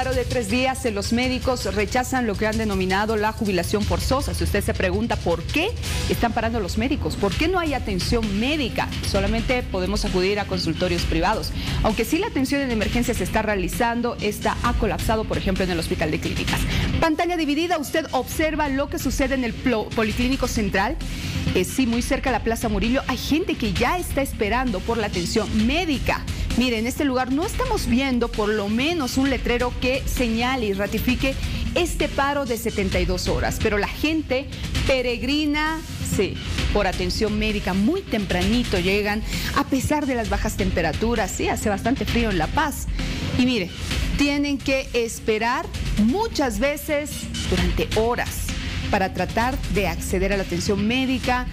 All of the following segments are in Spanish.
Paro de tres días, los médicos rechazan lo que han denominado la jubilación forzosa. Si usted se pregunta por qué están parando los médicos, por qué no hay atención médica, solamente podemos acudir a consultorios privados. Aunque sí la atención en emergencia se está realizando, esta ha colapsado, por ejemplo, en el Hospital de Clínicas. Pantalla dividida, usted observa lo que sucede en el Policlínico Central. Eh, sí, muy cerca de la Plaza Murillo, hay gente que ya está esperando por la atención médica. Mire, en este lugar no estamos viendo por lo menos un letrero que señale y ratifique este paro de 72 horas, pero la gente peregrina, sí, por atención médica, muy tempranito llegan, a pesar de las bajas temperaturas, sí, hace bastante frío en La Paz. Y mire, tienen que esperar muchas veces durante horas para tratar de acceder a la atención médica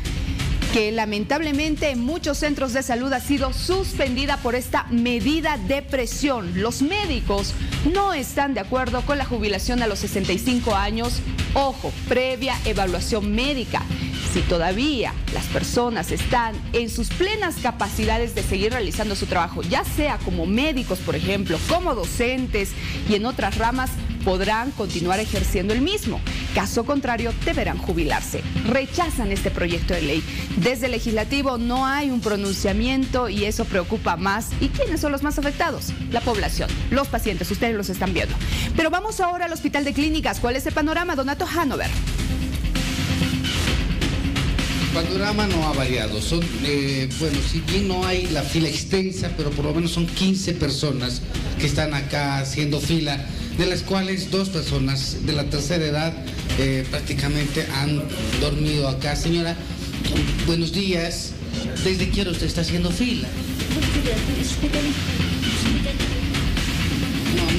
que lamentablemente en muchos centros de salud ha sido suspendida por esta medida de presión. Los médicos no están de acuerdo con la jubilación a los 65 años, ojo, previa evaluación médica. Si todavía las personas están en sus plenas capacidades de seguir realizando su trabajo, ya sea como médicos, por ejemplo, como docentes y en otras ramas, podrán continuar ejerciendo el mismo. Caso contrario, deberán jubilarse. Rechazan este proyecto de ley. Desde el legislativo no hay un pronunciamiento y eso preocupa más. ¿Y quiénes son los más afectados? La población, los pacientes, ustedes los están viendo. Pero vamos ahora al Hospital de Clínicas. ¿Cuál es el panorama, Donato Hanover? El panorama no ha variado. Son, eh, bueno, si bien no hay la fila extensa, pero por lo menos son 15 personas que están acá haciendo fila de las cuales dos personas de la tercera edad eh, prácticamente han dormido acá. Señora, buenos días. ¿Desde qué hora usted está haciendo fila?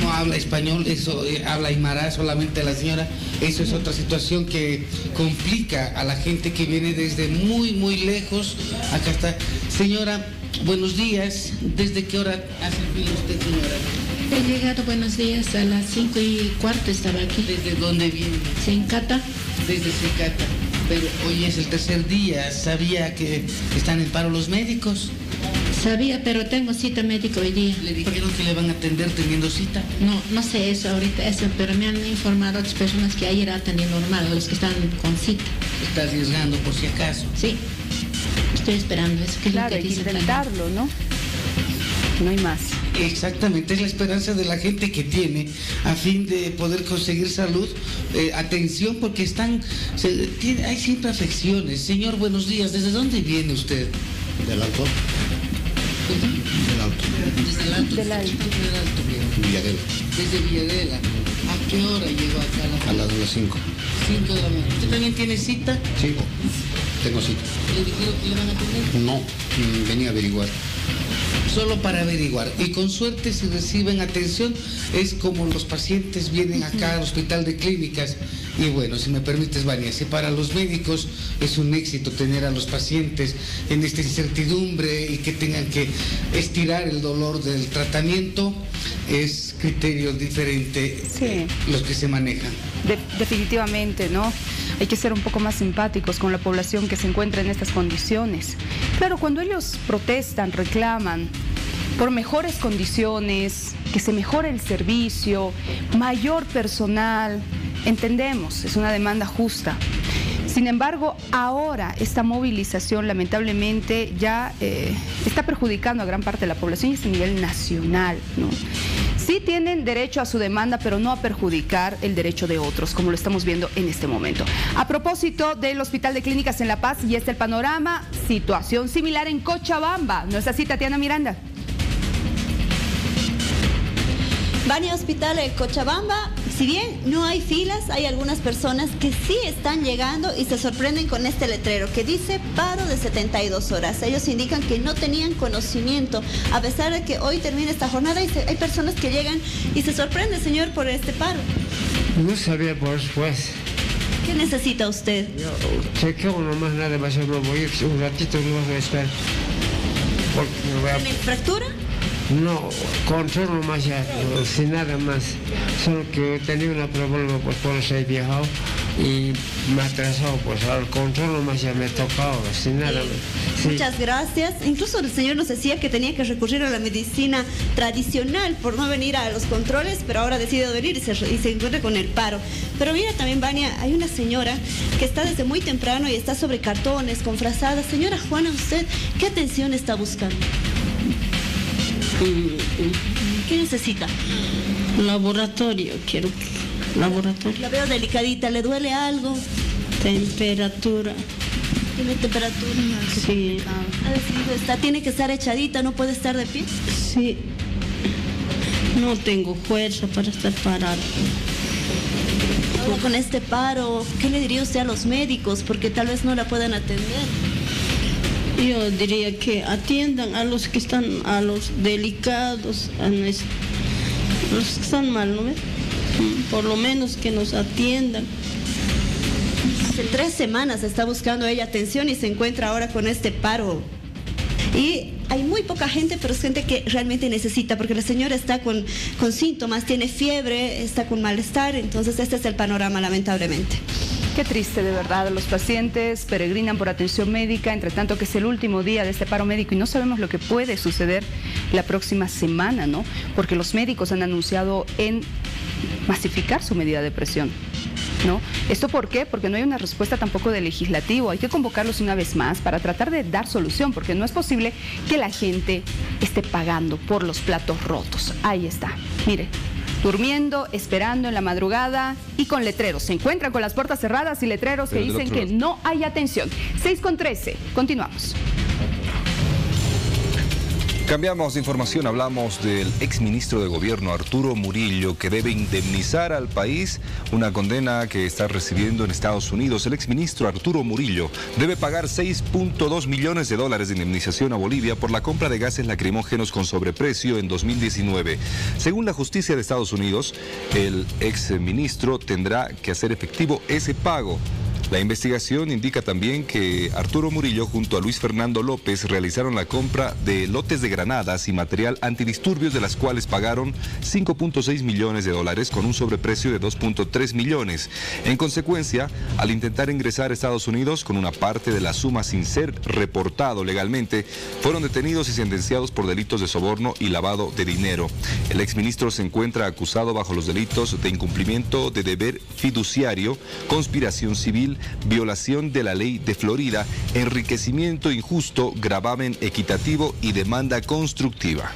No, habla español, eso eh, habla aymara solamente la señora. Eso es otra situación que complica a la gente que viene desde muy, muy lejos. Acá está. Señora, buenos días. ¿Desde qué hora hace fila usted, señora? He llegado, buenos días, a las cinco y cuarto estaba aquí. ¿Desde dónde viene? Sencata. Desde Sencata. Pero hoy es el tercer día. ¿Sabía que están en paro los médicos? Sabía, pero tengo cita médica hoy día. ¿Le dijeron que le van a atender teniendo cita? No, no sé eso ahorita, eso, pero me han informado otras personas que ayer atendido normal, los que están con cita. ¿Está arriesgando por si acaso? Sí. Estoy esperando eso. Que claro, hay que intentarlo, ¿no? No hay más. Exactamente, es la esperanza de la gente que tiene a fin de poder conseguir salud, eh, atención, porque están, hay siempre afecciones. Señor, buenos días, ¿desde dónde viene usted? Del alto. Del alto. Desde el alto. Del alto. Villadela. Desde Villadela. ¿A qué hora llegó acá? A las 5. 5 de la mañana. ¿Usted también tiene cita? Sí, tengo cita. ¿Le dijeron que le van a atender? No, mm, venía a averiguar solo para averiguar. Y con suerte si reciben atención es como los pacientes vienen acá al hospital de clínicas. Y bueno, si me permites, Vania, si para los médicos es un éxito tener a los pacientes en esta incertidumbre y que tengan que estirar el dolor del tratamiento, es criterio diferente los que se manejan. definitivamente, ¿no? Hay que ser un poco más simpáticos con la población que se encuentra en estas condiciones. Claro, cuando ellos protestan, reclaman, por mejores condiciones, que se mejore el servicio, mayor personal. Entendemos, es una demanda justa. Sin embargo, ahora esta movilización lamentablemente ya eh, está perjudicando a gran parte de la población y es a nivel nacional. Sí tienen derecho a su demanda, pero no a perjudicar el derecho de otros, como lo estamos viendo en este momento. A propósito del Hospital de Clínicas en La Paz, y este el panorama, situación similar en Cochabamba. ¿No es así, Tatiana Miranda? Bani Hospital de Cochabamba, si bien no hay filas, hay algunas personas que sí están llegando y se sorprenden con este letrero que dice paro de 72 horas. Ellos indican que no tenían conocimiento, a pesar de que hoy termina esta jornada y hay personas que llegan y se sorprenden, señor, por este paro. No sabía por pues. ¿Qué necesita usted? Yo chequeo nomás nada más, no voy un ratito no voy a estar. ¿Tiene fractura? No, control nomás ya, sin nada más. Solo que he tenido un problema, pues por eso he viajado. y me ha atrasado, pues al control nomás ya me ha tocado, sin nada. Sí. Muchas gracias. Incluso el señor nos decía que tenía que recurrir a la medicina tradicional por no venir a los controles, pero ahora ha decidido venir y se, y se encuentra con el paro. Pero mira también, Vania, hay una señora que está desde muy temprano y está sobre cartones, con frazadas. Señora Juana, ¿usted qué atención está buscando? ¿Qué necesita? Laboratorio, quiero. Laboratorio. La veo delicadita, ¿le duele algo? Temperatura. ¿Tiene temperatura? Sí. Ha decidido estar, tiene que estar echadita, no puede estar de pie. Sí. No tengo fuerza para estar parado. Ahora con este paro, ¿qué le diría usted a los médicos? Porque tal vez no la puedan atender. Yo diría que atiendan a los que están, a los delicados, a los que están mal, ¿no ves? Mm, Por lo menos que nos atiendan. Hace tres semanas está buscando ella atención y se encuentra ahora con este paro. Y hay muy poca gente, pero es gente que realmente necesita, porque la señora está con, con síntomas, tiene fiebre, está con malestar, entonces este es el panorama lamentablemente. Qué triste, de verdad. Los pacientes peregrinan por atención médica, entre tanto que es el último día de este paro médico y no sabemos lo que puede suceder la próxima semana, ¿no? Porque los médicos han anunciado en masificar su medida de presión. ¿No? ¿Esto por qué? Porque no hay una respuesta tampoco del legislativo. Hay que convocarlos una vez más para tratar de dar solución, porque no es posible que la gente esté pagando por los platos rotos. Ahí está. Mire, durmiendo, esperando en la madrugada y con letreros. Se encuentran con las puertas cerradas y letreros que Pero dicen que no hay atención. 6 con 13. Continuamos. Cambiamos de información, hablamos del exministro de Gobierno Arturo Murillo que debe indemnizar al país una condena que está recibiendo en Estados Unidos. El exministro Arturo Murillo debe pagar 6.2 millones de dólares de indemnización a Bolivia por la compra de gases lacrimógenos con sobreprecio en 2019. Según la justicia de Estados Unidos, el exministro tendrá que hacer efectivo ese pago. La investigación indica también que Arturo Murillo junto a Luis Fernando López realizaron la compra de lotes de granadas y material antidisturbios de las cuales pagaron 5.6 millones de dólares con un sobreprecio de 2.3 millones. En consecuencia, al intentar ingresar a Estados Unidos con una parte de la suma sin ser reportado legalmente, fueron detenidos y sentenciados por delitos de soborno y lavado de dinero. El exministro se encuentra acusado bajo los delitos de incumplimiento de deber fiduciario, conspiración civil, violación de la ley de Florida, enriquecimiento injusto, gravamen equitativo y demanda constructiva.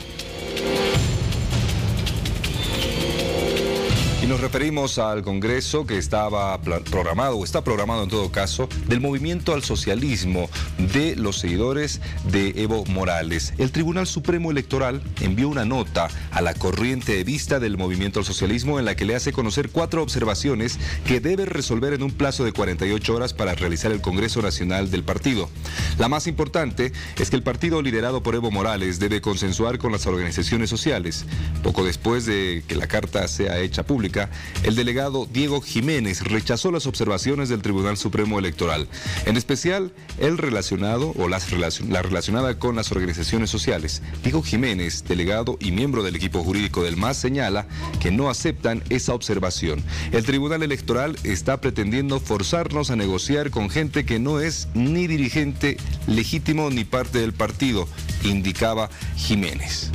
Nos referimos al Congreso que estaba programado, o está programado en todo caso, del movimiento al socialismo de los seguidores de Evo Morales. El Tribunal Supremo Electoral envió una nota a la corriente de vista del movimiento al socialismo en la que le hace conocer cuatro observaciones que debe resolver en un plazo de 48 horas para realizar el Congreso Nacional del partido. La más importante es que el partido liderado por Evo Morales debe consensuar con las organizaciones sociales. Poco después de que la carta sea hecha pública, el delegado Diego Jiménez rechazó las observaciones del Tribunal Supremo Electoral, en especial el relacionado o las la relacionada con las organizaciones sociales. Diego Jiménez, delegado y miembro del equipo jurídico del MAS, señala que no aceptan esa observación. El Tribunal Electoral está pretendiendo forzarnos a negociar con gente que no es ni dirigente legítimo ni parte del partido, indicaba Jiménez.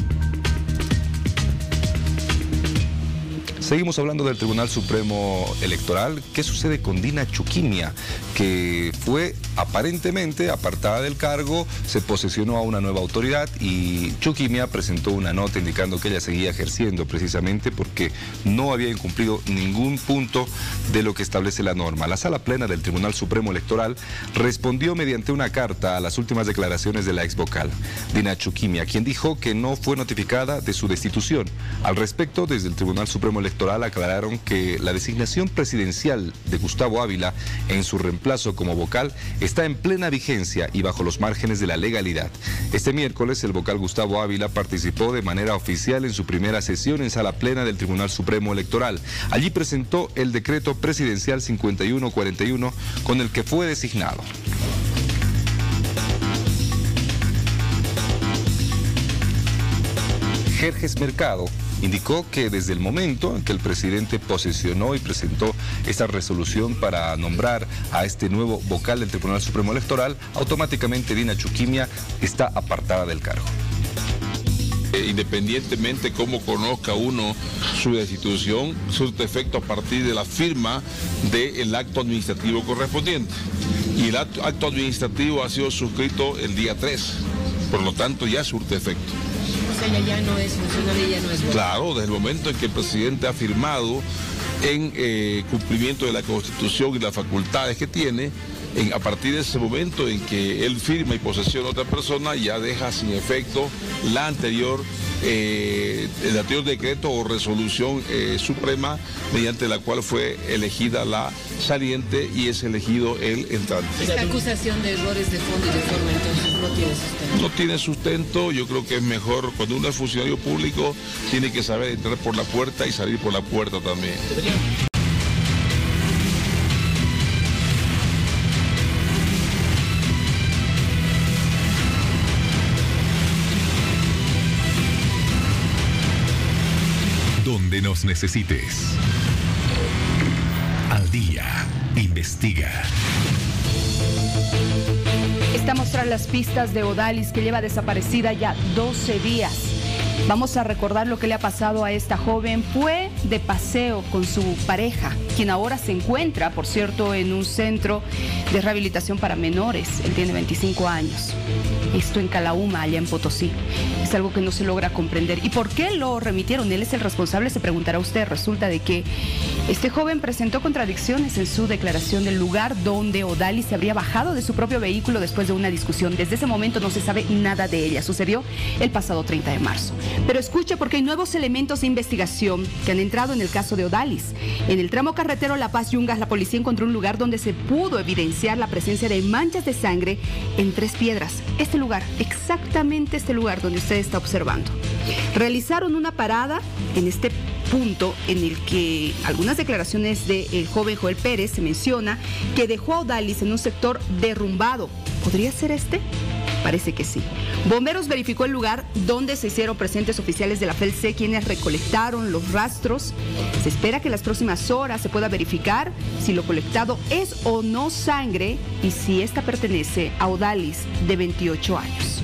Seguimos hablando del Tribunal Supremo Electoral. ¿Qué sucede con Dina Chuquimia? Que fue aparentemente apartada del cargo, se posesionó a una nueva autoridad y Chuquimia presentó una nota indicando que ella seguía ejerciendo precisamente porque no había incumplido ningún punto de lo que establece la norma. La sala plena del Tribunal Supremo Electoral respondió mediante una carta a las últimas declaraciones de la ex vocal, Dina Chuquimia, quien dijo que no fue notificada de su destitución. Al respecto, desde el Tribunal Supremo Electoral aclararon que la designación presidencial de Gustavo Ávila en su reemplazo como vocal está en plena vigencia y bajo los márgenes de la legalidad. Este miércoles, el vocal Gustavo Ávila participó de manera oficial en su primera sesión en sala plena del Tribunal Supremo Electoral. Allí presentó el decreto presidencial 5141 con el que fue designado. Jerjes Mercado indicó que desde el momento en que el presidente posesionó y presentó esta resolución para nombrar a este nuevo vocal del Tribunal Supremo Electoral, automáticamente Dina Chuquimia está apartada del cargo. Eh, independientemente cómo conozca uno su destitución, surte efecto a partir de la firma del acto administrativo correspondiente. Y el acto, acto administrativo ha sido suscrito el día 3, por lo tanto ya surte efecto. Claro, desde el momento en que el presidente ha firmado en eh, cumplimiento de la Constitución y las facultades que tiene, en- a partir de ese momento en que él firma y posesiona a otra persona, ya deja sin efecto la anterior, eh, el anterior decreto o resolución eh, suprema mediante la cual fue elegida la saliente y es elegido el entrante. Esta acusación de errores de fondo y de forma entonces no tiene sustento. No tiene sustento, yo creo que es mejor, cuando uno es funcionario público, tiene que saber entrar por la puerta y salir por la puerta también. Necesites. Al día. Investiga. Estamos tras las pistas de Odalis que lleva desaparecida ya 12 días. Vamos a recordar lo que le ha pasado a esta joven. Fue de paseo con su pareja, quien ahora se encuentra, por cierto, en un centro de rehabilitación para menores. Él tiene 25 años. Esto en Calauma, allá en Potosí. Es algo que no se logra comprender. ¿Y por qué lo remitieron? Él es el responsable, se preguntará usted. Resulta de que este joven presentó contradicciones en su declaración del lugar donde Odalis se habría bajado de su propio vehículo después de una discusión. Desde ese momento no se sabe nada de ella. Sucedió el pasado 30 de marzo. Pero escuche porque hay nuevos elementos de investigación que han entrado en el caso de Odalis. En el tramo carretero La Paz Yungas, la policía encontró un lugar donde se pudo evidenciar la presencia de manchas de sangre en tres piedras. Este lugar, exactamente este lugar donde usted está observando. Realizaron una parada en este punto en el que algunas declaraciones del joven Joel Pérez se menciona que dejó a Odalis en un sector derrumbado. ¿Podría ser este? Parece que sí. Bomberos verificó el lugar donde se hicieron presentes oficiales de la FELC quienes recolectaron los rastros. Se espera que en las próximas horas se pueda verificar si lo colectado es o no sangre y si esta pertenece a Odalis de 28 años.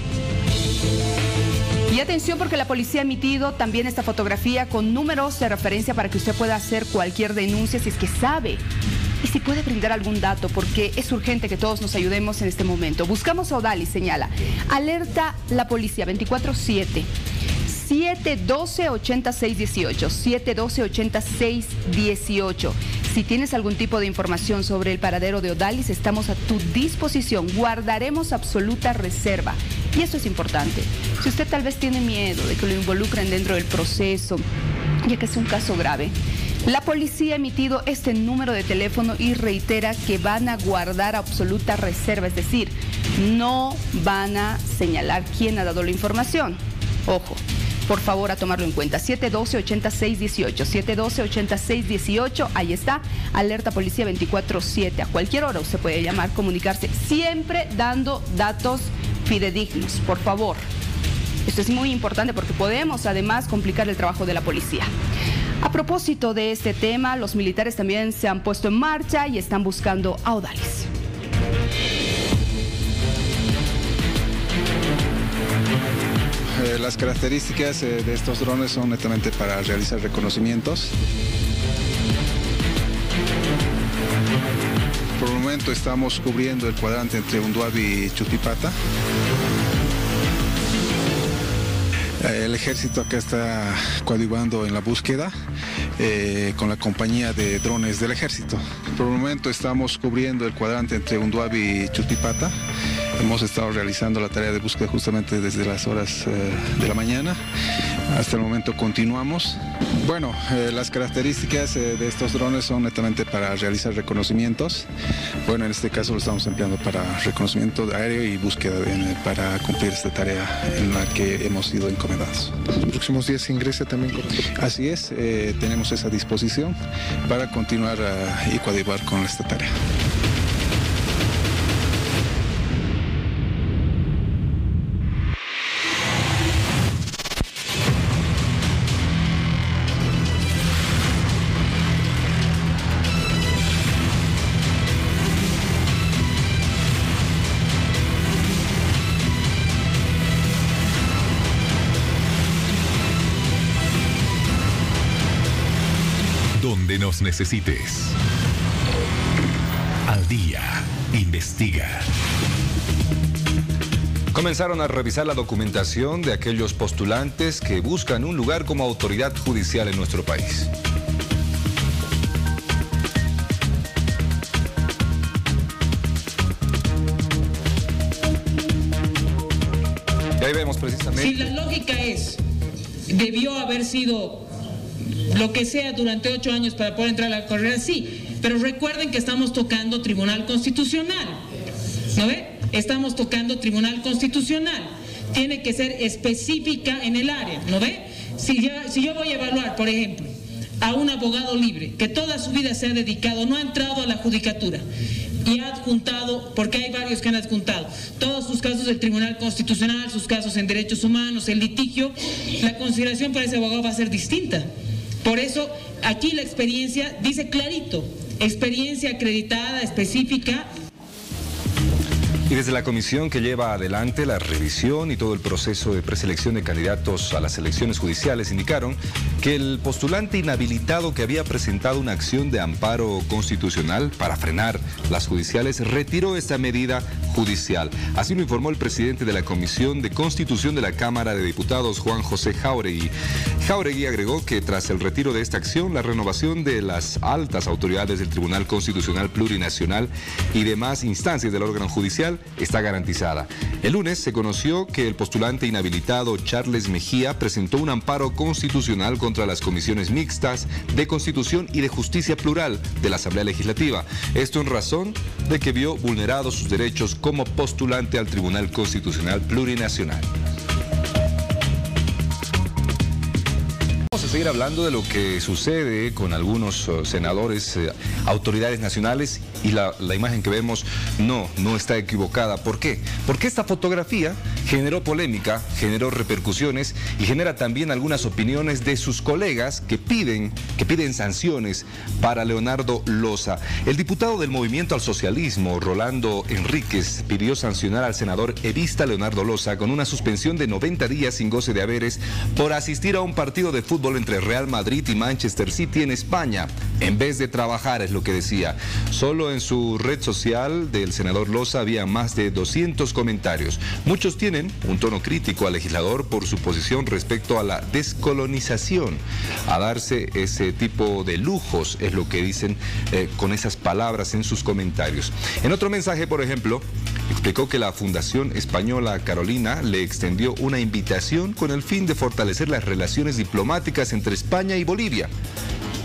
Y atención porque la policía ha emitido también esta fotografía con números de referencia para que usted pueda hacer cualquier denuncia si es que sabe y si puede brindar algún dato porque es urgente que todos nos ayudemos en este momento. Buscamos a Odalis, señala. Alerta la policía 24-7. 712-8618, 712-8618. Si tienes algún tipo de información sobre el paradero de Odalis, estamos a tu disposición. Guardaremos absoluta reserva. Y eso es importante. Si usted tal vez tiene miedo de que lo involucren dentro del proceso, ya que es un caso grave, la policía ha emitido este número de teléfono y reitera que van a guardar absoluta reserva, es decir, no van a señalar quién ha dado la información. Ojo, por favor a tomarlo en cuenta. 712-8618, 712-8618, ahí está, alerta policía 24-7. A cualquier hora usted puede llamar, comunicarse, siempre dando datos fidedignos, por favor. Esto es muy importante porque podemos además complicar el trabajo de la policía. A propósito de este tema, los militares también se han puesto en marcha y están buscando a Odalis. Eh, las características eh, de estos drones son netamente para realizar reconocimientos. Por el momento estamos cubriendo el cuadrante entre Unduabi y Chutipata. Eh, El ejército acá está coadyuvando en la búsqueda eh, con la compañía de drones del ejército. Por el momento estamos cubriendo el cuadrante entre Unduabi y Chutipata. Hemos estado realizando la tarea de búsqueda justamente desde las horas eh, de la mañana. Hasta el momento continuamos. Bueno, eh, las características eh, de estos drones son netamente para realizar reconocimientos. Bueno, en este caso lo estamos empleando para reconocimiento aéreo y búsqueda en- para cumplir esta tarea en la que hemos sido encomendados. Los próximos días se ingresa también con Así es, eh, tenemos esa disposición para continuar y coadyuvar con esta tarea. Necesites. Al día, investiga. Comenzaron a revisar la documentación de aquellos postulantes que buscan un lugar como autoridad judicial en nuestro país. Y ahí vemos precisamente. Si la lógica es, debió haber sido lo que sea durante ocho años para poder entrar a la carrera, sí, pero recuerden que estamos tocando Tribunal Constitucional, ¿no ve? Estamos tocando Tribunal Constitucional, tiene que ser específica en el área, ¿no ve? Si, ya, si yo voy a evaluar, por ejemplo, a un abogado libre que toda su vida se ha dedicado, no ha entrado a la judicatura y ha adjuntado, porque hay varios que han adjuntado, todos sus casos del Tribunal Constitucional, sus casos en derechos humanos, el litigio, la consideración para ese abogado va a ser distinta. Por eso, aquí la experiencia dice clarito, experiencia acreditada, específica, Y desde la comisión que lleva adelante la revisión y todo el proceso de preselección de candidatos a las elecciones judiciales indicaron que el postulante inhabilitado que había presentado una acción de amparo constitucional para frenar las judiciales retiró esta medida judicial. Así lo informó el presidente de la Comisión de Constitución de la Cámara de Diputados, Juan José Jauregui. Jauregui agregó que tras el retiro de esta acción, la renovación de las altas autoridades del Tribunal Constitucional Plurinacional y demás instancias del órgano judicial está garantizada. El lunes se conoció que el postulante inhabilitado Charles Mejía presentó un amparo constitucional contra las comisiones mixtas de Constitución y de Justicia Plural de la Asamblea Legislativa. Esto en razón de que vio vulnerados sus derechos como postulante al Tribunal Constitucional Plurinacional. Hablando de lo que sucede con algunos eh, senadores, eh, autoridades nacionales y la, la imagen que vemos no, no está equivocada. ¿Por qué? Porque esta fotografía generó polémica, generó repercusiones y genera también algunas opiniones de sus colegas que piden, que piden sanciones para Leonardo Loza. El diputado del Movimiento al Socialismo, Rolando Enríquez, pidió sancionar al senador evista Leonardo Loza con una suspensión de 90 días sin goce de haberes por asistir a un partido de fútbol entre Real Madrid y Manchester City en España, en vez de trabajar, es lo que decía. Solo en su red social del senador Loza había más de 200 comentarios. Muchos tienen un tono crítico al legislador por su posición respecto a la descolonización, a darse ese tipo de lujos, es lo que dicen eh, con esas palabras en sus comentarios. En otro mensaje, por ejemplo, explicó que la Fundación Española Carolina le extendió una invitación con el fin de fortalecer las relaciones diplomáticas entre España y Bolivia.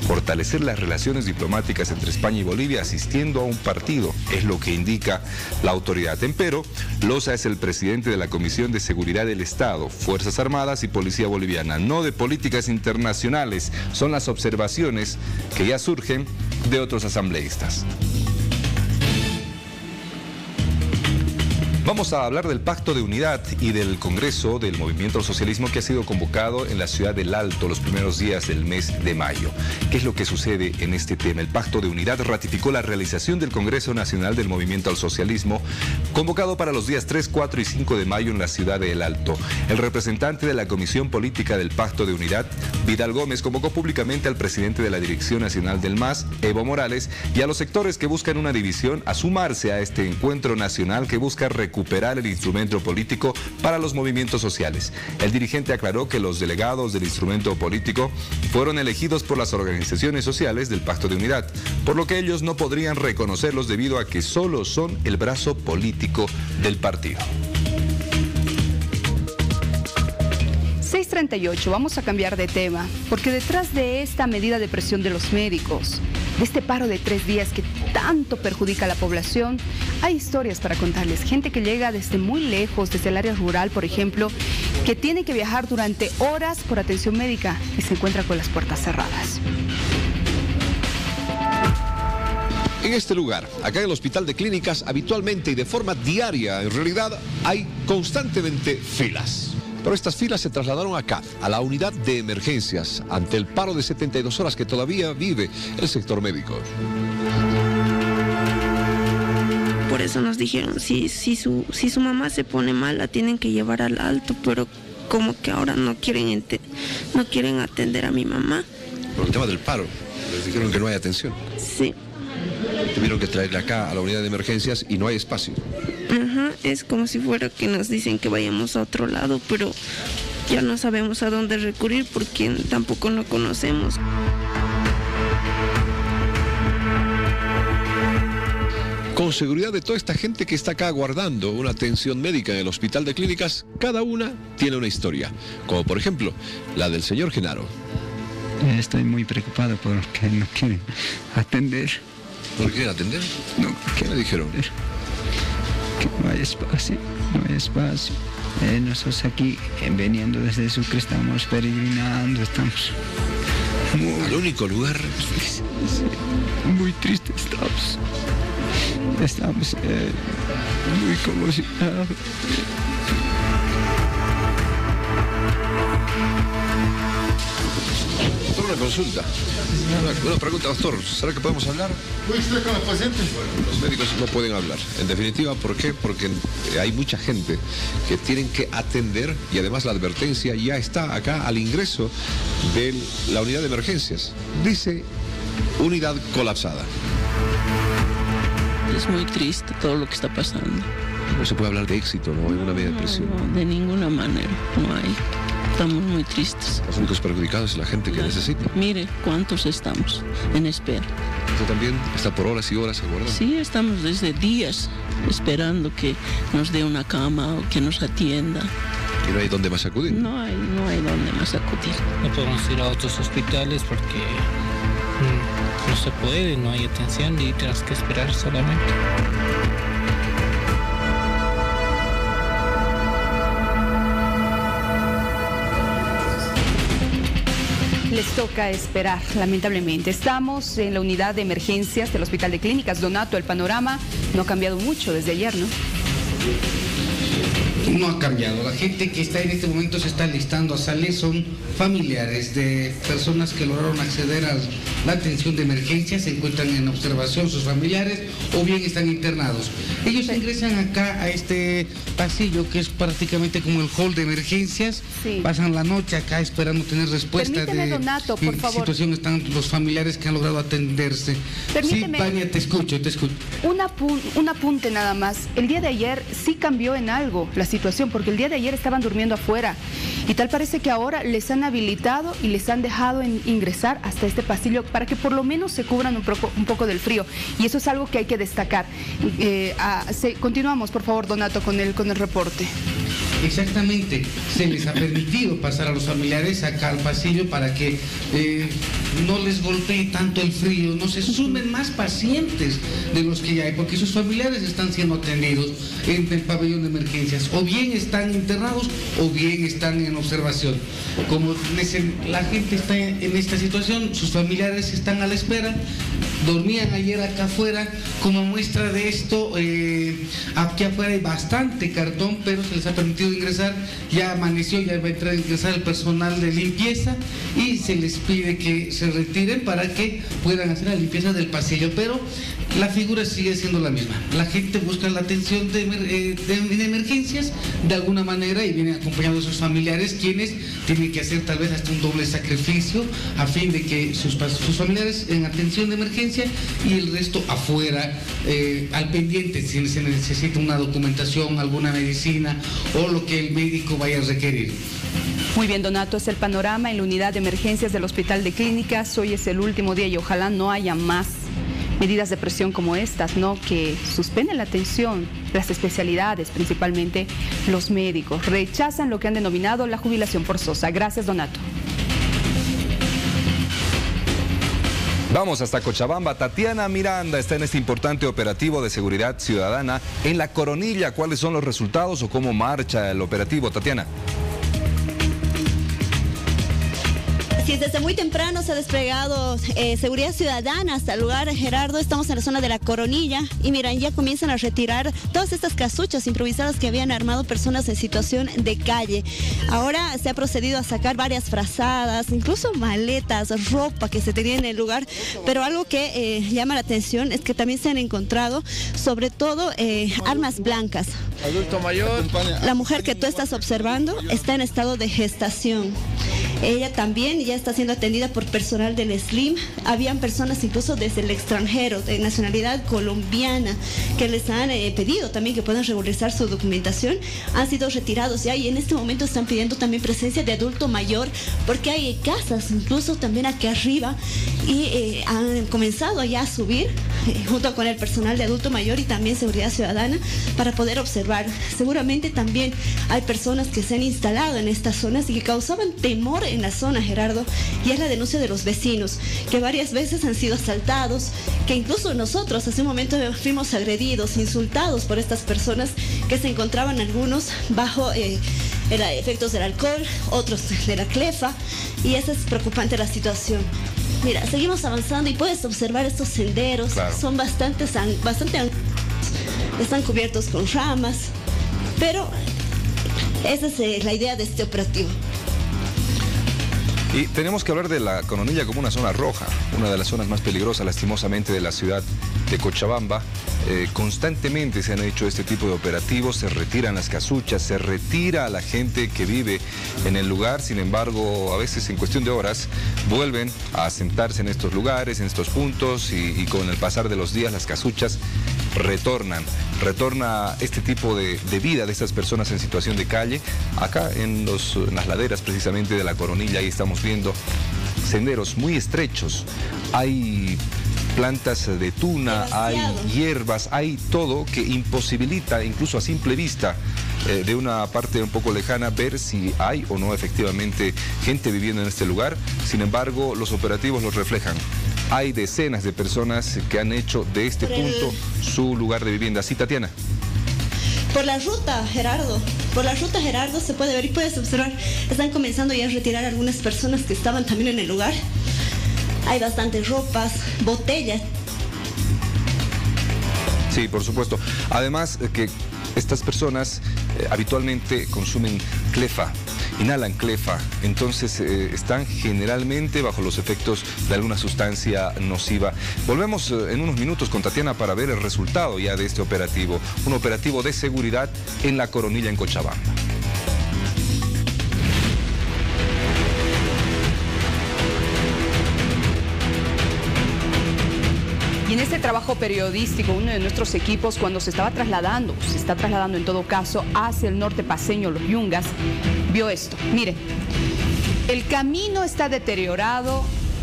Fortalecer las relaciones diplomáticas entre España y Bolivia asistiendo a un partido, es lo que indica la autoridad. Empero, Loza es el presidente de la Comisión de Seguridad del Estado, Fuerzas Armadas y Policía Boliviana, no de políticas internacionales. Son las observaciones que ya surgen de otros asambleístas. Vamos a hablar del Pacto de Unidad y del Congreso del Movimiento al Socialismo que ha sido convocado en la ciudad del Alto los primeros días del mes de mayo. ¿Qué es lo que sucede en este tema? El Pacto de Unidad ratificó la realización del Congreso Nacional del Movimiento al Socialismo, convocado para los días 3, 4 y 5 de mayo en la ciudad del Alto. El representante de la Comisión Política del Pacto de Unidad, Vidal Gómez, convocó públicamente al presidente de la Dirección Nacional del MAS, Evo Morales, y a los sectores que buscan una división a sumarse a este encuentro nacional que busca recuperar recuperar el instrumento político para los movimientos sociales. El dirigente aclaró que los delegados del instrumento político fueron elegidos por las organizaciones sociales del Pacto de Unidad, por lo que ellos no podrían reconocerlos debido a que solo son el brazo político del partido. 638, vamos a cambiar de tema, porque detrás de esta medida de presión de los médicos, de este paro de tres días que tanto perjudica a la población, hay historias para contarles. Gente que llega desde muy lejos, desde el área rural, por ejemplo, que tiene que viajar durante horas por atención médica y se encuentra con las puertas cerradas. En este lugar, acá en el Hospital de Clínicas, habitualmente y de forma diaria, en realidad, hay constantemente filas. Pero estas filas se trasladaron acá, a la unidad de emergencias, ante el paro de 72 horas que todavía vive el sector médico. Por eso nos dijeron, si, si, su, si su mamá se pone mal, la tienen que llevar al alto, pero como que ahora no quieren, no quieren atender a mi mamá. Por el tema del paro. Les dijeron que no hay atención. Sí. Tuvieron que traerle acá a la unidad de emergencias y no hay espacio. Ajá, es como si fuera que nos dicen que vayamos a otro lado, pero ya no sabemos a dónde recurrir porque tampoco lo conocemos. Con seguridad de toda esta gente que está acá aguardando una atención médica en el hospital de clínicas, cada una tiene una historia. Como por ejemplo, la del señor Genaro. Estoy muy preocupado porque no quieren atender. ¿Por qué atender? No, ¿Qué me dijeron? Que no hay espacio, no hay espacio. Eh, nosotros aquí, eh, veniendo desde Sucre, estamos peregrinando, estamos muy, Al único lugar. sí, muy tristes estamos. Estamos eh, muy conmocionados. Consulta. Una, una pregunta, doctor. ¿Será que podemos hablar? ¿Puede usted con los pacientes? Los médicos no pueden hablar. En definitiva, ¿por qué? Porque hay mucha gente que tienen que atender y además la advertencia ya está acá al ingreso de la unidad de emergencias. Dice unidad colapsada. Es muy triste todo lo que está pasando. No se puede hablar de éxito, ¿no? En una media depresión. No, de ninguna manera, no hay. Estamos muy tristes. Los únicos perjudicados es la gente que necesita. Mire cuántos estamos en espera. Usted también está por horas y horas aguardando. Sí, estamos desde días esperando que nos dé una cama o que nos atienda. Y no hay dónde más acudir. No hay, no hay dónde más acudir. No podemos ir a otros hospitales porque mm, no se puede, no hay atención y tenemos que esperar solamente. Les toca esperar, lamentablemente. Estamos en la unidad de emergencias del Hospital de Clínicas. Donato, el panorama no ha cambiado mucho desde ayer, ¿no? No ha cambiado. La gente que está en este momento se está listando a salir son familiares de personas que lograron acceder a la atención de emergencia, se encuentran en observación sus familiares o bien están internados. Ellos ingresan acá a este pasillo que es prácticamente como el hall de emergencias, pasan la noche acá esperando tener respuesta Permíteme, de Donato, por en qué favor. situación están los familiares que han logrado atenderse. Permíteme. Sí, Vania, te escucho, te escucho. Un, apun- un apunte nada más. El día de ayer sí cambió en algo la situación, porque el día de ayer estaban durmiendo afuera. Y tal parece que ahora les han habilitado y les han dejado ingresar hasta este pasillo para que por lo menos se cubran un poco, un poco del frío. Y eso es algo que hay que destacar. Eh, ah, continuamos, por favor, Donato, con el, con el reporte. Exactamente, se les ha permitido pasar a los familiares acá al pasillo para que eh, no les golpee tanto el frío, no se sumen más pacientes de los que ya hay, porque sus familiares están siendo atendidos en el pabellón de emergencias, o bien están internados o bien están en observación. Como la gente está en esta situación, sus familiares están a la espera, dormían ayer acá afuera, como muestra de esto, eh, aquí afuera hay bastante cartón, pero se les ha permitido ingresar, ya amaneció, ya va a entrar a ingresar el personal de limpieza y se les pide que se retiren para que puedan hacer la limpieza del pasillo, pero la figura sigue siendo la misma. La gente busca la atención de, eh, de- emergencias de alguna manera y vienen acompañados de sus familiares, quienes tienen que hacer tal vez hasta un doble sacrificio a fin de que sus, sus familiares en atención de emergencia y el resto afuera, eh, al pendiente, si se necesita una documentación, alguna medicina o lo que el médico vaya a requerir. Muy bien, Donato, es el panorama en la unidad de emergencias del Hospital de Clínicas. Hoy es el último día y ojalá no haya más medidas de presión como estas, ¿no? Que suspenden la atención, las especialidades, principalmente los médicos. Rechazan lo que han denominado la jubilación forzosa. Gracias, Donato. Vamos hasta Cochabamba. Tatiana Miranda está en este importante operativo de seguridad ciudadana en la Coronilla. ¿Cuáles son los resultados o cómo marcha el operativo, Tatiana? Así es, desde muy temprano se ha desplegado eh, seguridad ciudadana hasta el lugar. Gerardo, estamos en la zona de la Coronilla y miran, ya comienzan a retirar todas estas casuchas improvisadas que habían armado personas en situación de calle. Ahora se ha procedido a sacar varias frazadas, incluso maletas, ropa que se tenía en el lugar, pero algo que eh, llama la atención es que también se han encontrado sobre todo eh, armas blancas. Adulto mayor. La mujer que tú estás observando está en estado de gestación. Ella también ya está siendo atendida por personal del SLIM. Habían personas incluso desde el extranjero, de nacionalidad colombiana, que les han eh, pedido también que puedan regularizar su documentación. Han sido retirados ya y en este momento están pidiendo también presencia de adulto mayor porque hay casas incluso también aquí arriba y eh, han comenzado ya a subir eh, junto con el personal de adulto mayor y también seguridad ciudadana para poder observar. Seguramente también hay personas que se han instalado en estas zonas y que causaban temor en la zona, Gerardo, y es la denuncia de los vecinos, que varias veces han sido asaltados, que incluso nosotros hace un momento fuimos agredidos, insultados por estas personas que se encontraban algunos bajo eh, efectos del alcohol, otros de la clefa, y esa es preocupante la situación. Mira, seguimos avanzando y puedes observar estos senderos, son bastante, bastante están cubiertos con ramas, pero esa es eh, la idea de este operativo. Y tenemos que hablar de la Coronilla como una zona roja, una de las zonas más peligrosas lastimosamente de la ciudad de Cochabamba. Eh, constantemente se han hecho este tipo de operativos, se retiran las casuchas, se retira a la gente que vive en el lugar, sin embargo, a veces en cuestión de horas vuelven a asentarse en estos lugares, en estos puntos y, con el pasar de los días las casuchas retornan, retorna este tipo de, vida de estas personas en situación de calle. Acá en, los, en las laderas precisamente de la Coronilla, ahí estamos viendo senderos muy estrechos. Hay plantas de tuna, hay hierbas, hay todo que imposibilita, incluso a simple vista, eh, de una parte un poco lejana, ver si hay o no efectivamente gente viviendo en este lugar. Sin embargo, los operativos los reflejan. Hay decenas de personas que han hecho de este punto su lugar de vivienda. ¿Sí, Tatiana? Por la ruta, Gerardo, por la ruta, Gerardo, se puede ver y puedes observar, están comenzando ya a retirar algunas personas que estaban también en el lugar. Hay bastantes ropas, botellas. Sí, por supuesto. Además eh, que estas personas eh, habitualmente consumen clefa, inhalan clefa, entonces eh, están generalmente bajo los efectos de alguna sustancia nociva. Volvemos en unos minutos con Tatiana para ver el resultado ya de este operativo, un operativo de seguridad en la coronilla en Cochabamba. Y en este trabajo periodístico, uno de nuestros equipos, cuando se estaba trasladando, se está trasladando en todo caso hacia el norte paseño, los Yungas, esto. Mire, el camino está deteriorado,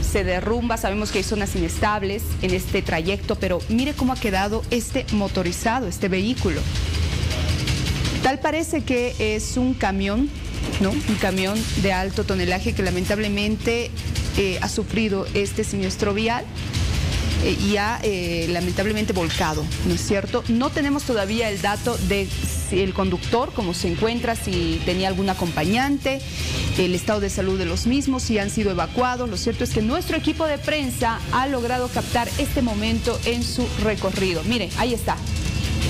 se derrumba, sabemos que hay zonas inestables en este trayecto, pero mire cómo ha quedado este motorizado, este vehículo. Tal parece que es un camión, ¿no? Un camión de alto tonelaje que lamentablemente eh, ha sufrido este siniestro vial eh, y ha eh, lamentablemente volcado, ¿no es cierto? No tenemos todavía el dato de el conductor, cómo se encuentra, si tenía algún acompañante, el estado de salud de los mismos, si han sido evacuados. Lo cierto es que nuestro equipo de prensa ha logrado captar este momento en su recorrido. Mire, ahí está.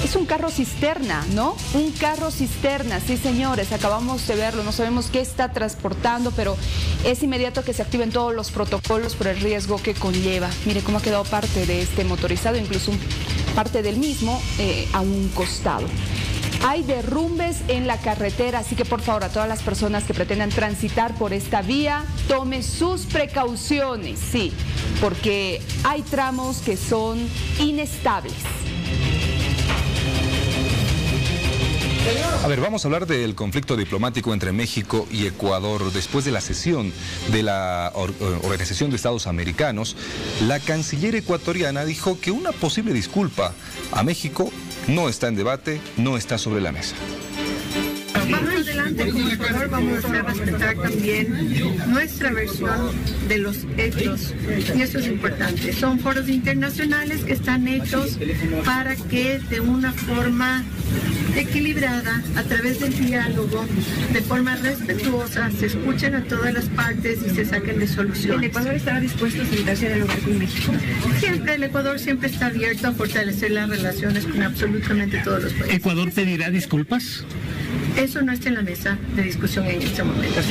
Es un carro cisterna, ¿no? Un carro cisterna, sí señores, acabamos de verlo, no sabemos qué está transportando, pero es inmediato que se activen todos los protocolos por el riesgo que conlleva. Mire cómo ha quedado parte de este motorizado, incluso parte del mismo eh, a un costado. Hay derrumbes en la carretera, así que por favor a todas las personas que pretendan transitar por esta vía, tome sus precauciones, sí, porque hay tramos que son inestables. A ver, vamos a hablar del conflicto diplomático entre México y Ecuador. Después de la sesión de la eh, Organización de Estados Americanos, la canciller ecuatoriana dijo que una posible disculpa a México no está en debate, no está sobre la mesa más adelante como Ecuador vamos a respetar también nuestra versión de los hechos y eso es importante. Son foros internacionales que están hechos para que de una forma equilibrada, a través del diálogo, de forma respetuosa, se escuchen a todas las partes y se saquen de soluciones. ¿El Ecuador está dispuesto a sentarse a dialogar con México? Siempre, el Ecuador siempre está abierto a fortalecer las relaciones con absolutamente todos los países. ¿Ecuador pedirá disculpas? Eso no está en la mesa de discusión en este momento.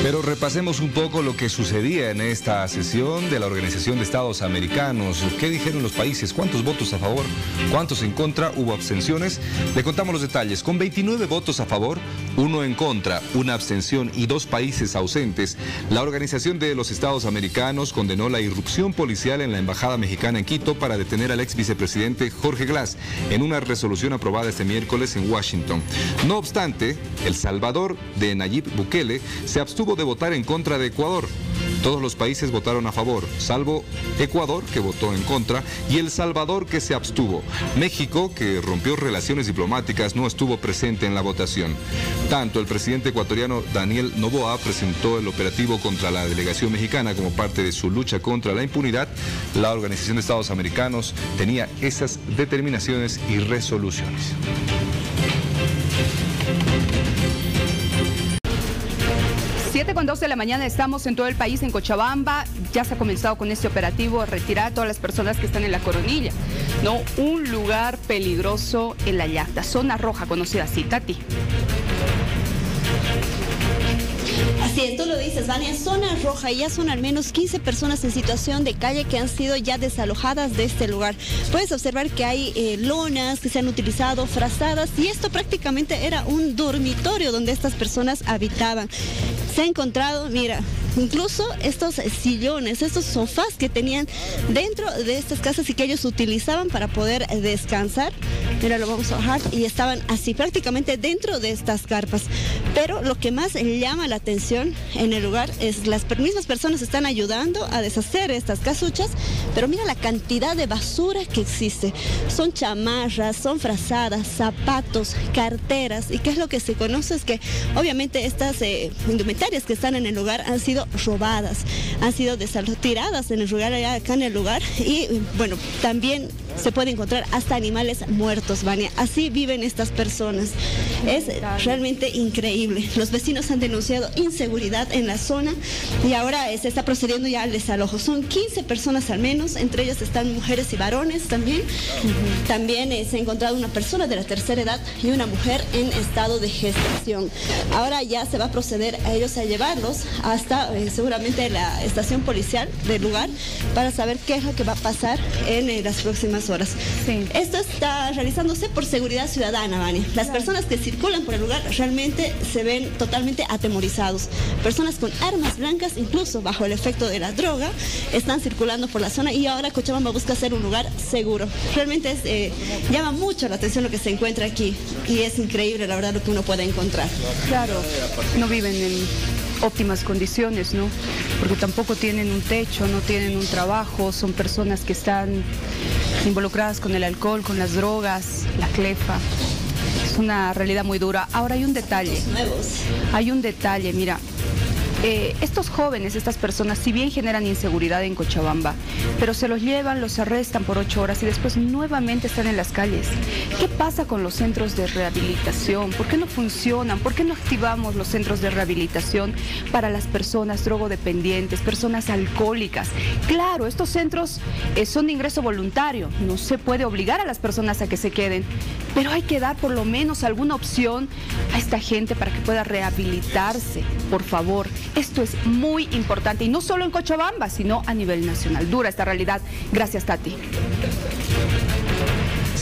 Pero repasemos un poco lo que sucedía en esta sesión de la Organización de Estados Americanos. ¿Qué dijeron los países? ¿Cuántos votos a favor? ¿Cuántos en contra? ¿Hubo abstenciones? Le contamos los detalles. Con 29 votos a favor, uno en contra, una abstención y dos países ausentes, la Organización de los Estados Americanos condenó la irrupción policial en la Embajada Mexicana en Quito para detener al ex vicepresidente Jorge Glass en una resolución aprobada este miércoles en Washington. No obstante, El Salvador de Nayib Bukele se abstuvo de votar en contra de Ecuador. Todos los países votaron a favor, salvo Ecuador, que votó en contra, y El Salvador, que se abstuvo. México, que rompió relaciones diplomáticas, no estuvo presente en la votación. Tanto el presidente ecuatoriano Daniel Novoa presentó el operativo contra la delegación mexicana como parte de su lucha contra la impunidad. La Organización de Estados Americanos tenía esas determinaciones y resoluciones. 7 con 2 de la mañana estamos en todo el país, en Cochabamba. Ya se ha comenzado con este operativo retirar a todas las personas que están en la coronilla. No, un lugar peligroso en la yacta, zona roja conocida así, Tati. Así es, tú lo dices, Vania, zona roja, ya son al menos 15 personas en situación de calle que han sido ya desalojadas de este lugar. Puedes observar que hay eh, lonas que se han utilizado, frazadas, y esto prácticamente era un dormitorio donde estas personas habitaban. Se ha encontrado, mira, incluso estos sillones, estos sofás que tenían dentro de estas casas y que ellos utilizaban para poder descansar. Mira, lo vamos a bajar y estaban así prácticamente dentro de estas carpas. Pero lo que más llama la atención en el lugar es las mismas personas están ayudando a deshacer estas casuchas, pero mira la cantidad de basura que existe. Son chamarras, son frazadas, zapatos, carteras y qué es lo que se conoce es que obviamente estas eh, indumentarias que están en el lugar han sido robadas, han sido tiradas en el lugar, acá en el lugar y bueno, también se puede encontrar hasta animales muertos, Vania. Así viven estas personas. Es realmente increíble. Los vecinos han denunciado inseguridad en la zona y ahora se está procediendo ya al desalojo. Son 15 personas al menos, entre ellas están mujeres y varones también. También eh, se ha encontrado una persona de la tercera edad y una mujer en estado de gestación. Ahora ya se va a proceder a ellos a llevarlos hasta eh, seguramente la estación policial del lugar para saber qué es lo que va a pasar en eh, las próximas horas. Esto está realizándose por seguridad ciudadana, Vani. Las personas que circulan por el lugar realmente se ven totalmente atemorizados. Personas con armas blancas, incluso bajo el efecto de la droga, están circulando por la zona y ahora Cochabamba busca ser un lugar seguro. Realmente eh, llama mucho la atención lo que se encuentra aquí y es increíble la verdad lo que uno puede encontrar. Claro, no viven en óptimas condiciones, ¿no? Porque tampoco tienen un techo, no tienen un trabajo, son personas que están involucradas con el alcohol, con las drogas, la clefa. Es una realidad muy dura. Ahora hay un detalle. Hay un detalle, mira, eh, estos jóvenes, estas personas, si bien generan inseguridad en Cochabamba, pero se los llevan, los arrestan por ocho horas y después nuevamente están en las calles. ¿Qué pasa con los centros de rehabilitación? ¿Por qué no funcionan? ¿Por qué no activamos los centros de rehabilitación para las personas drogodependientes, personas alcohólicas? Claro, estos centros eh, son de ingreso voluntario, no se puede obligar a las personas a que se queden, pero hay que dar por lo menos alguna opción a esta gente para que pueda rehabilitarse, por favor. Esto es muy importante y no solo en Cochabamba, sino a nivel nacional. Dura esta realidad. Gracias, Tati.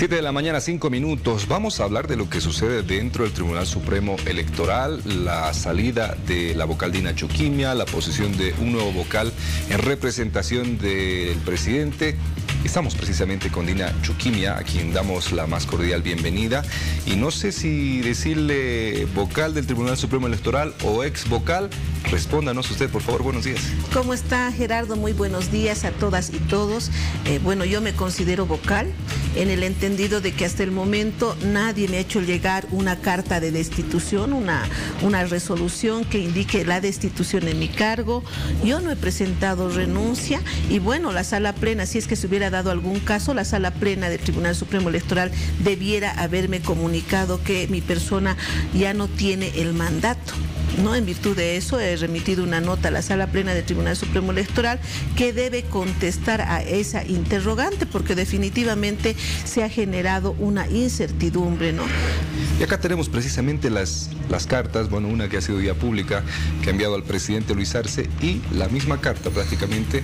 7 de la mañana, 5 minutos. Vamos a hablar de lo que sucede dentro del Tribunal Supremo Electoral, la salida de la vocal Dina Choquimia, la posición de un nuevo vocal en representación del presidente. Estamos precisamente con Dina Chuquimia, a quien damos la más cordial bienvenida. Y no sé si decirle vocal del Tribunal Supremo Electoral o ex vocal. Respóndanos usted, por favor. Buenos días. ¿Cómo está Gerardo? Muy buenos días a todas y todos. Eh, bueno, yo me considero vocal en el entendido de que hasta el momento nadie me ha hecho llegar una carta de destitución, una, una resolución que indique la destitución en mi cargo. Yo no he presentado renuncia y bueno, la sala plena, si es que se hubiera dado algún caso, la sala plena del Tribunal Supremo Electoral debiera haberme comunicado que mi persona ya no tiene el mandato. ¿No? En virtud de eso he remitido una nota a la Sala Plena del Tribunal Supremo Electoral que debe contestar a esa interrogante porque definitivamente se ha generado una incertidumbre, ¿no? Y acá tenemos precisamente las, las cartas, bueno, una que ha sido ya pública, que ha enviado al presidente Luis Arce, y la misma carta prácticamente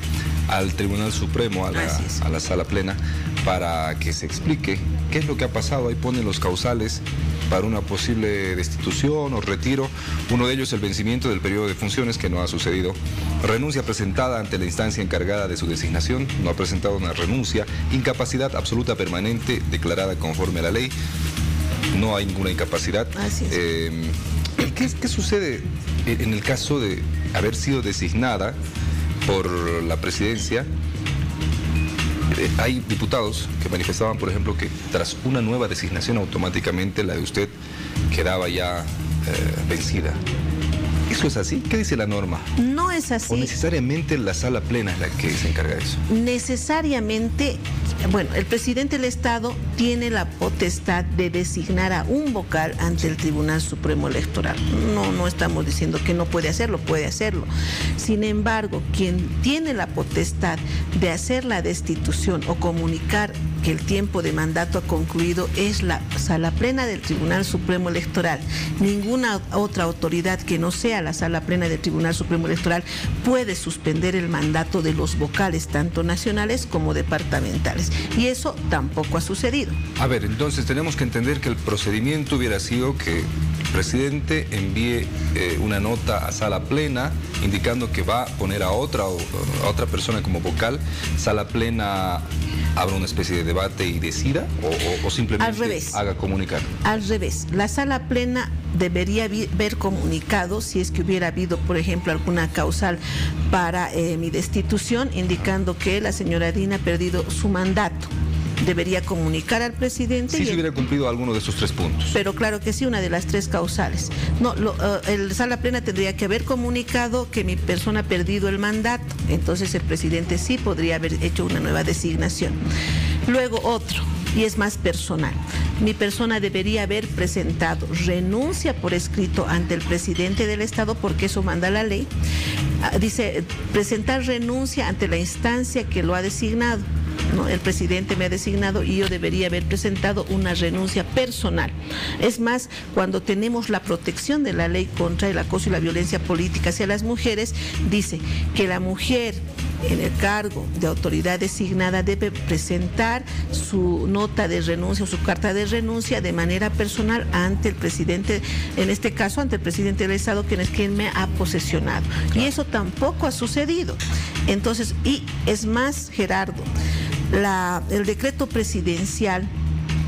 al Tribunal Supremo, a la, a la sala plena, para que se explique qué es lo que ha pasado. Ahí ponen los causales para una posible destitución o retiro. Uno de ellos el vencimiento del periodo de funciones, que no ha sucedido. Renuncia presentada ante la instancia encargada de su designación, no ha presentado una renuncia. Incapacidad absoluta permanente declarada conforme a la ley no hay ninguna incapacidad. Eh, ¿qué, ¿Qué sucede en el caso de haber sido designada por la presidencia? Eh, hay diputados que manifestaban, por ejemplo, que tras una nueva designación automáticamente la de usted quedaba ya vencida. ¿Eso es así? ¿Qué dice la norma? No es así. ¿O necesariamente la sala plena es la que se encarga de eso? Necesariamente, bueno, el presidente del Estado tiene la potestad de designar a un vocal ante el Tribunal Supremo Electoral. No, no estamos diciendo que no puede hacerlo, puede hacerlo. Sin embargo, quien tiene la potestad de hacer la destitución o comunicar que el tiempo de mandato ha concluido es la sala plena del Tribunal Supremo Electoral. Ninguna otra autoridad que no sea la sala plena del Tribunal Supremo Electoral puede suspender el mandato de los vocales, tanto nacionales como departamentales. Y eso tampoco ha sucedido. A ver, entonces tenemos que entender que el procedimiento hubiera sido que el presidente envíe eh, una nota a sala plena indicando que va a poner a otra, a otra persona como vocal, sala plena abra una especie de debate y decida o, simplemente haga comunicar? Al revés, la sala plena debería haber comunicado si es que hubiera habido, por ejemplo, alguna causal para eh, mi destitución, indicando que la señora Dina ha perdido su mandato debería comunicar al presidente. Si se hubiera cumplido alguno de esos tres puntos. Pero claro que sí, una de las tres causales. No, lo, eh, el sala plena tendría que haber comunicado que mi persona ha perdido el mandato. Entonces el presidente sí podría haber hecho una nueva designación. Luego otro, y es más personal. Mi persona debería haber presentado renuncia por escrito ante el presidente del Estado porque eso manda la ley. Ah, dice, presentar renuncia ante la instancia que lo ha designado. El presidente me ha designado y yo debería haber presentado una renuncia personal. Es más, cuando tenemos la protección de la ley contra el acoso y la violencia política hacia las mujeres, dice que la mujer en el cargo de autoridad designada debe presentar su nota de renuncia o su carta de renuncia de manera personal ante el presidente, en este caso ante el presidente del Estado, quien es quien me ha posesionado. Y eso tampoco ha sucedido. Entonces, y es más, Gerardo, el decreto presidencial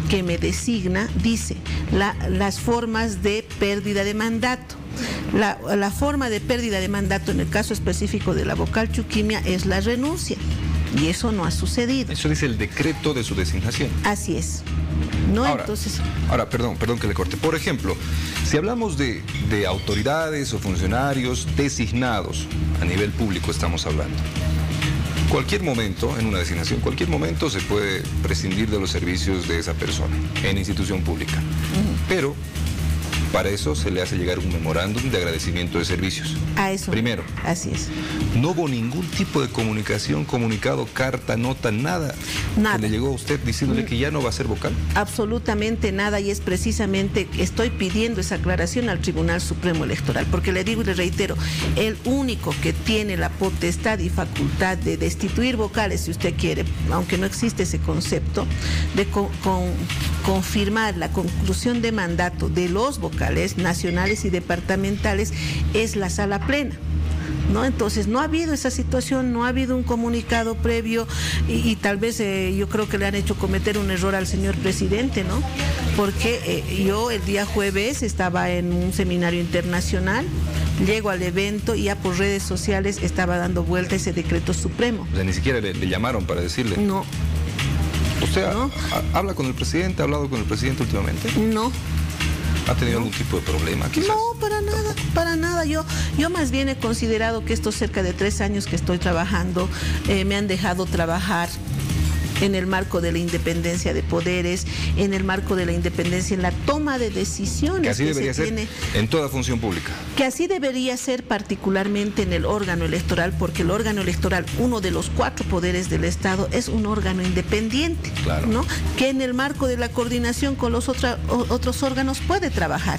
que me designa dice las formas de pérdida de mandato. La, la, forma de pérdida de mandato en el caso específico de la vocal Chuquimia es la renuncia. Y eso no ha sucedido. Eso dice el decreto de su designación. Así es. No, ahora, entonces. Ahora, perdón, perdón que le corte. Por ejemplo, si hablamos de, de autoridades o funcionarios designados a nivel público, estamos hablando cualquier momento, en una designación, cualquier momento se puede prescindir de los servicios de esa persona en institución pública. Pero para eso se le hace llegar un memorándum de agradecimiento de servicios. A eso. Primero. Así es. No hubo ningún tipo de comunicación, comunicado, carta, nota, nada. Nada. Que le llegó a usted diciéndole que ya no va a ser vocal. Absolutamente nada y es precisamente, estoy pidiendo esa aclaración al Tribunal Supremo Electoral, porque le digo y le reitero, el único que tiene la potestad y facultad de destituir vocales, si usted quiere, aunque no existe ese concepto, de confirmar la conclusión de mandato de los vocales, nacionales y departamentales, es la sala plena. ¿No? Entonces no ha habido esa situación, no ha habido un comunicado previo y, tal vez eh, yo creo que le han hecho cometer un error al señor presidente, ¿no? Porque eh, yo el día jueves estaba en un seminario internacional, llego al evento y ya por redes sociales estaba dando vuelta ese decreto supremo. O sea, ni siquiera le, llamaron para decirle. No. ¿Usted habla con el presidente? ¿Ha hablado con el presidente últimamente? No. ¿Ha tenido algún tipo de problema quizás? No, para nada, para nada. Yo, yo más bien he considerado que estos cerca de tres años que estoy trabajando eh, me han dejado trabajar en el marco de la independencia de poderes, en el marco de la independencia en la toma de decisiones Que así que debería se ser tiene en toda función pública. que así debería ser particularmente en el órgano electoral, porque el órgano electoral, uno de los cuatro poderes del Estado, es un órgano independiente, ¿no? que en el marco de la coordinación con los otra- otros órganos puede trabajar,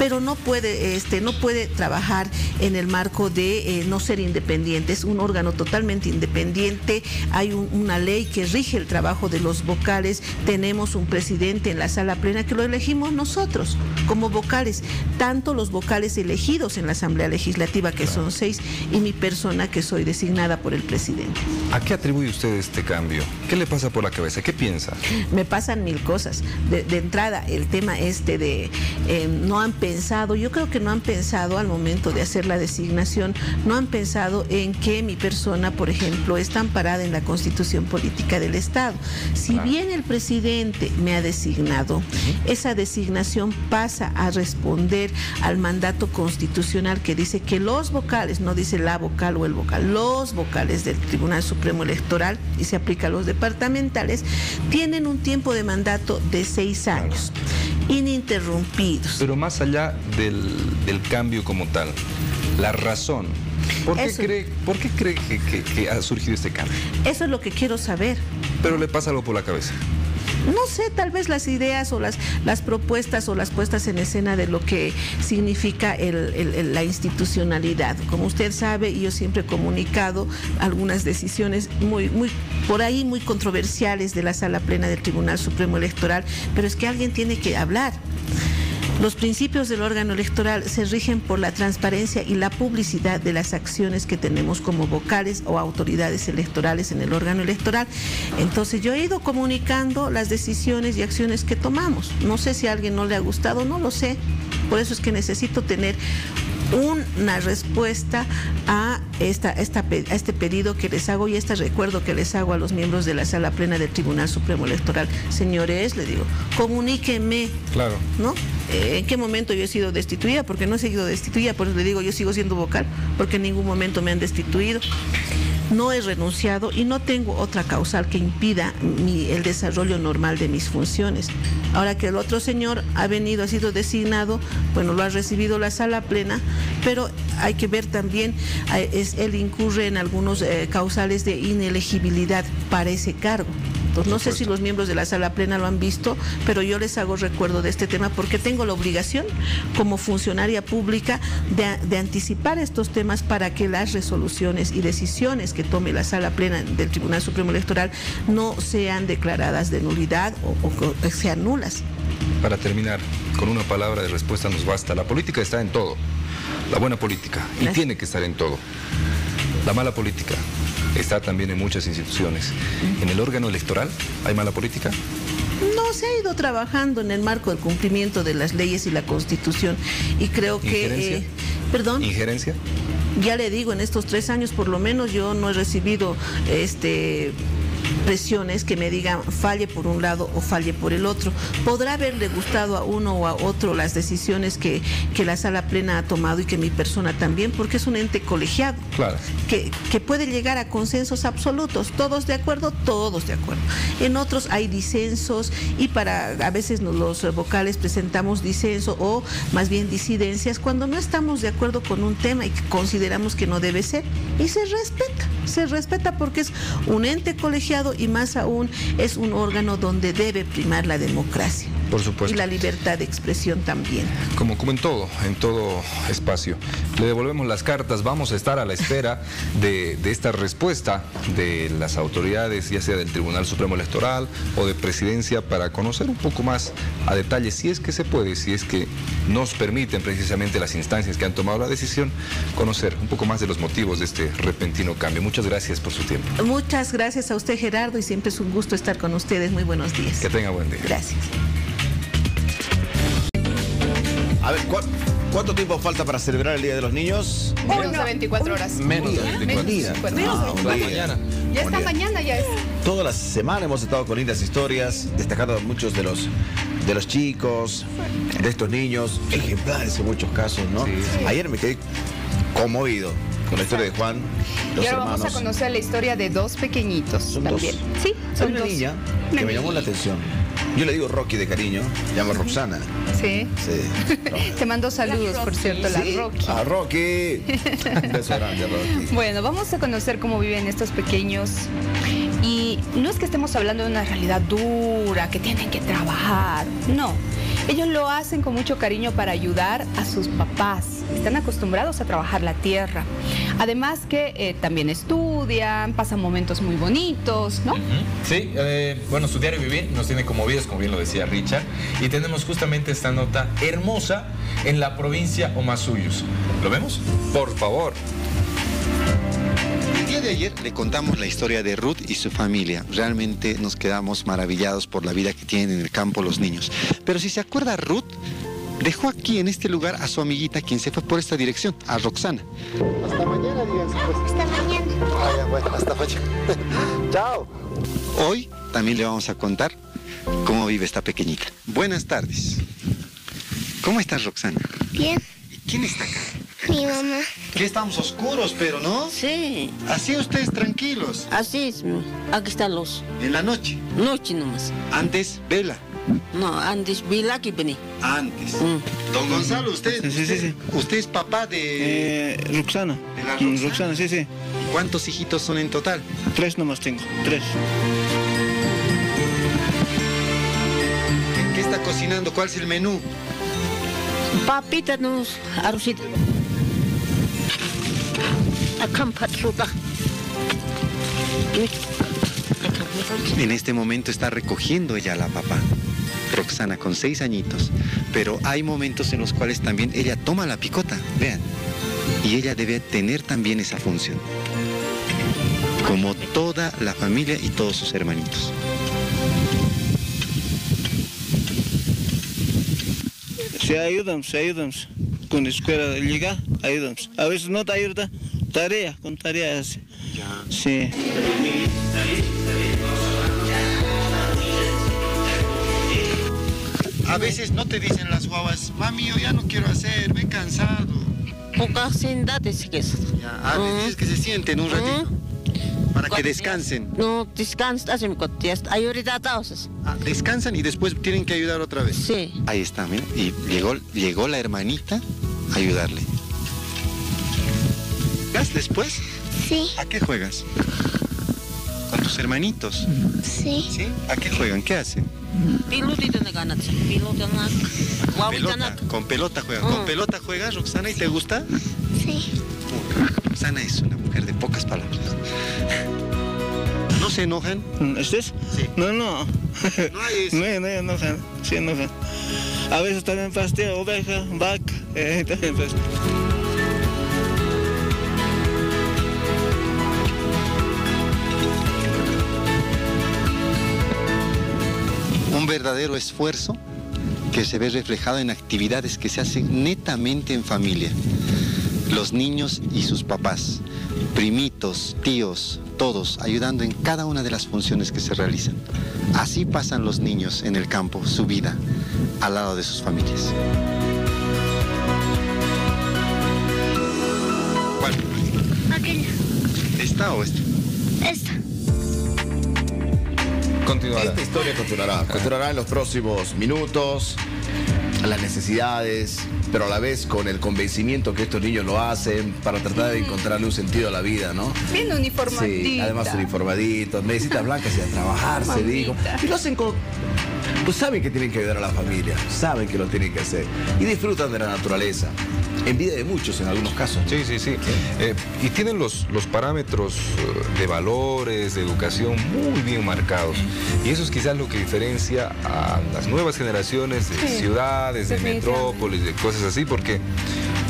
pero no puede, este, no puede trabajar en el marco de eh, no ser independiente, es un órgano totalmente independiente, hay un- una ley que rige el trabajo de los vocales, tenemos un presidente en la sala plena que lo elegimos nosotros como vocales, tanto los vocales elegidos en la Asamblea Legislativa, que son seis, y mi persona que soy designada por el presidente. ¿A qué atribuye usted este cambio? ¿Qué le pasa por la cabeza? ¿Qué piensa? Me pasan mil cosas. De, de entrada, el tema este de eh, no han pensado, yo creo que no han pensado al momento de hacer la designación, no han pensado en que mi persona, por ejemplo, está amparada en la constitución política del Estado. Si bien el presidente me ha designado, esa designación pasa a responder al mandato constitucional que dice que los vocales, no dice la vocal o el vocal, los vocales del Tribunal Supremo Electoral, y se aplica a los departamentales, tienen un tiempo de mandato de seis años, ininterrumpidos. Pero más allá del, del cambio como tal, la razón. ¿Por qué Eso. cree, por qué cree que, que- que ha surgido este cambio? Eso es lo que quiero saber. Pero le pasa algo por la cabeza. No sé, tal vez las ideas o las, las propuestas o las puestas en escena de lo que significa el- el- el- la institucionalidad. Como usted sabe, yo siempre he comunicado algunas decisiones muy, muy, por ahí muy controversiales de la sala plena del Tribunal Supremo Electoral, pero es que alguien tiene que hablar. Los principios del órgano electoral se rigen por la transparencia y la publicidad de las acciones que tenemos como vocales o autoridades electorales en el órgano electoral. Entonces yo he ido comunicando las decisiones y acciones que tomamos. No sé si a alguien no le ha gustado, no lo sé. Por eso es que necesito tener una respuesta a, esta, esta pe- a este pedido que les hago y este recuerdo que les hago a los miembros de la sala plena del Tribunal Supremo Electoral. Señores, le digo, comuníquenme Claro. ¿no? Eh, ¿En qué momento yo he sido destituida? Porque no he sido destituida, por eso le digo, yo sigo siendo vocal, porque en ningún momento me han destituido. No he renunciado y no tengo otra causal que impida mi- el desarrollo normal de mis funciones. Ahora que el otro señor ha venido, ha sido designado, bueno, lo ha recibido la sala plena, pero hay que ver también, eh, es, él incurre en algunos eh, causales de inelegibilidad para ese cargo. No sé si los miembros de la sala plena lo han visto, pero yo les hago recuerdo de este tema porque tengo la obligación como funcionaria pública de, de anticipar estos temas para que las resoluciones y decisiones que tome la sala plena del Tribunal Supremo Electoral no sean declaradas de nulidad o, o que sean nulas. Para terminar, con una palabra de respuesta nos basta. La política está en todo. La buena política. Y tiene que estar en todo. La mala política está también en muchas instituciones. En el órgano electoral hay mala política. No, se ha ido trabajando en el marco del cumplimiento de las leyes y la Constitución y creo que... ¿Injerencia? eh, perdón. ¿Injerencia? Ya le digo, en estos tres años por lo menos yo no he recibido este presiones que me digan falle por un lado o falle por el otro. Podrá haberle gustado a uno o a otro las decisiones que, que la sala plena ha tomado y que mi persona también, porque es un ente colegiado Claro. que, que puede llegar a consensos absolutos, todos de acuerdo, todos de acuerdo. En otros hay disensos y para a veces los vocales presentamos disenso o más bien disidencias cuando no estamos de acuerdo con un tema y consideramos que no debe ser y se respeta, se respeta porque es un ente colegiado y más aún es un órgano donde debe primar la democracia Por y supuesto. la libertad de expresión también. Como, como en todo, en todo espacio. Le devolvemos las cartas, vamos a estar a la espera de, de esta respuesta de las autoridades, ya sea del Tribunal Supremo Electoral o de Presidencia, para conocer un poco más a detalle, si es que se puede, si es que nos permiten precisamente las instancias que han tomado la decisión, conocer un poco más de los motivos de este repentino cambio. Muchas gracias por su tiempo. Muchas gracias a usted Gerardo y siempre es un gusto estar con ustedes. Muy buenos días. Que tenga buen día. Gracias. A ver, ¿cu- ¿cuánto tiempo falta para celebrar el Día de los Niños? Menos de 24 horas. Menos de 24 días. Ah, un día. Ya Un está día. mañana, ya es. Toda la semana hemos estado con lindas historias, destacando a muchos de los, de los chicos, de estos niños, ejemplares en muchos casos, ¿no? Ayer me quedé conmovido con la historia de Juan, los y ahora vamos a hermanos. conocer la historia de dos pequeñitos también. Sí, Hay son una dos. niña Una que me llamó la atención. Yo le digo Rocky de cariño, se llama Roxana. Sí. Sí. Te mando saludos, por cierto, la Sí. Rocky. A Rocky. Un beso grande, Rocky. Bueno, vamos a conocer cómo viven estos pequeños. Y no es que estemos hablando de una realidad dura, que tienen que trabajar. No. Ellos lo hacen con mucho cariño para ayudar a sus papás. Están acostumbrados a trabajar la tierra. Además que eh, también estudian, pasan momentos muy bonitos, ¿no? Sí, eh, bueno, estudiar y vivir nos tiene conmovidos, como bien lo decía Richard, y tenemos justamente esta nota hermosa en la provincia Omasuyos. ¿Lo vemos? Por favor. De ayer le contamos la historia de Ruth y su familia. Realmente nos quedamos maravillados por la vida que tienen en el campo los niños. Pero si se acuerda, Ruth dejó aquí en este lugar a su amiguita quien se fue por esta dirección, a Roxana. Hasta mañana, díganse pues. Hasta mañana. bueno, hasta mañana. Chao. Hoy también le vamos a contar cómo vive esta pequeñita. Buenas tardes. ¿Cómo estás, Roxana? Bien, ¿Quién está acá? Mi mamá. Que estamos oscuros, pero no. Sí. Así ustedes tranquilos. Así es, aquí está luz. En la noche. Noche nomás. Antes, vela. No, antes vila que vení. Antes. Mm. Don Gonzalo, usted, Sí, sí, sí, sí. usted es papá de... Eh, Roxana. ¿De la Roxana? Roxana, sí, sí. ¿Cuántos hijitos son en total? Tres nomás tengo, tres. ¿Qué está cocinando? ¿Cuál es el menú? Papita nos arrocita. Acá patruta. En este momento está recogiendo ella a la papá. Roxana con seis añitos. Pero hay momentos en los cuales también ella toma la picota, vean. Y ella debe tener también esa función. Como toda la familia y todos sus hermanitos. Se ayudamos, se ayudamos. Con la escuela llega, ayudamos. A veces no te ayuda, tarea, con tareas. Sí. A veces no te dicen las guaguas, mami, yo ya no quiero hacer, me he cansado. Poca siques. Ah, les dices que se sienten un ratito. Para que descansen. No, descansa, hace mi cotidiano. Hay ahorita todos. Ah, descansan y después tienen que ayudar otra vez. Sí. Ahí está, mira. Y llegó, llegó la hermanita a ayudarle. ¿Vas después? Sí. ¿A qué juegas? ¿Con tus hermanitos? Sí. ¿Sí? ¿A qué juegan? ¿Qué hacen? Na. Pelota. Con pelota juegan. ¿Con Mm. pelota juegas, Roxana? ¿Y te gusta? Sí. Roxana es una mujer de pocas palabras. ¿No se enojan? ¿Estés? Sí. No, no. No hay eso. No, no enojan, sí enojan. A veces también pastea oveja, vaca, eh, también. Verdadero esfuerzo que se ve reflejado en actividades que se hacen netamente en familia. Los niños y sus papás, primitos, tíos, todos ayudando en cada una de las funciones que se realizan. Así pasan los niños en el campo su vida al lado de sus familias. ¿Cuál? Aquella. ¿Esta o esta? Esta. Continuará. Esta historia continuará. Continuará en los próximos minutos, las necesidades, pero a la vez con el convencimiento que estos niños lo hacen para tratar de encontrarle un sentido a la vida, ¿no? Bien uniformadita. Sí, además uniformaditos, medicitas blancas y a trabajar, se dijo. Y lo hacen con. Pues saben que tienen que ayudar a la familia, saben que lo tienen que hacer y disfrutan de la naturaleza. En vida de muchos en algunos casos. Sí, sí, sí. Eh, y tienen los, los parámetros eh, de valores, de educación muy bien marcados. Y eso es quizás lo que diferencia a las nuevas generaciones de Sí, ciudades, de metrópolis, de cosas así, porque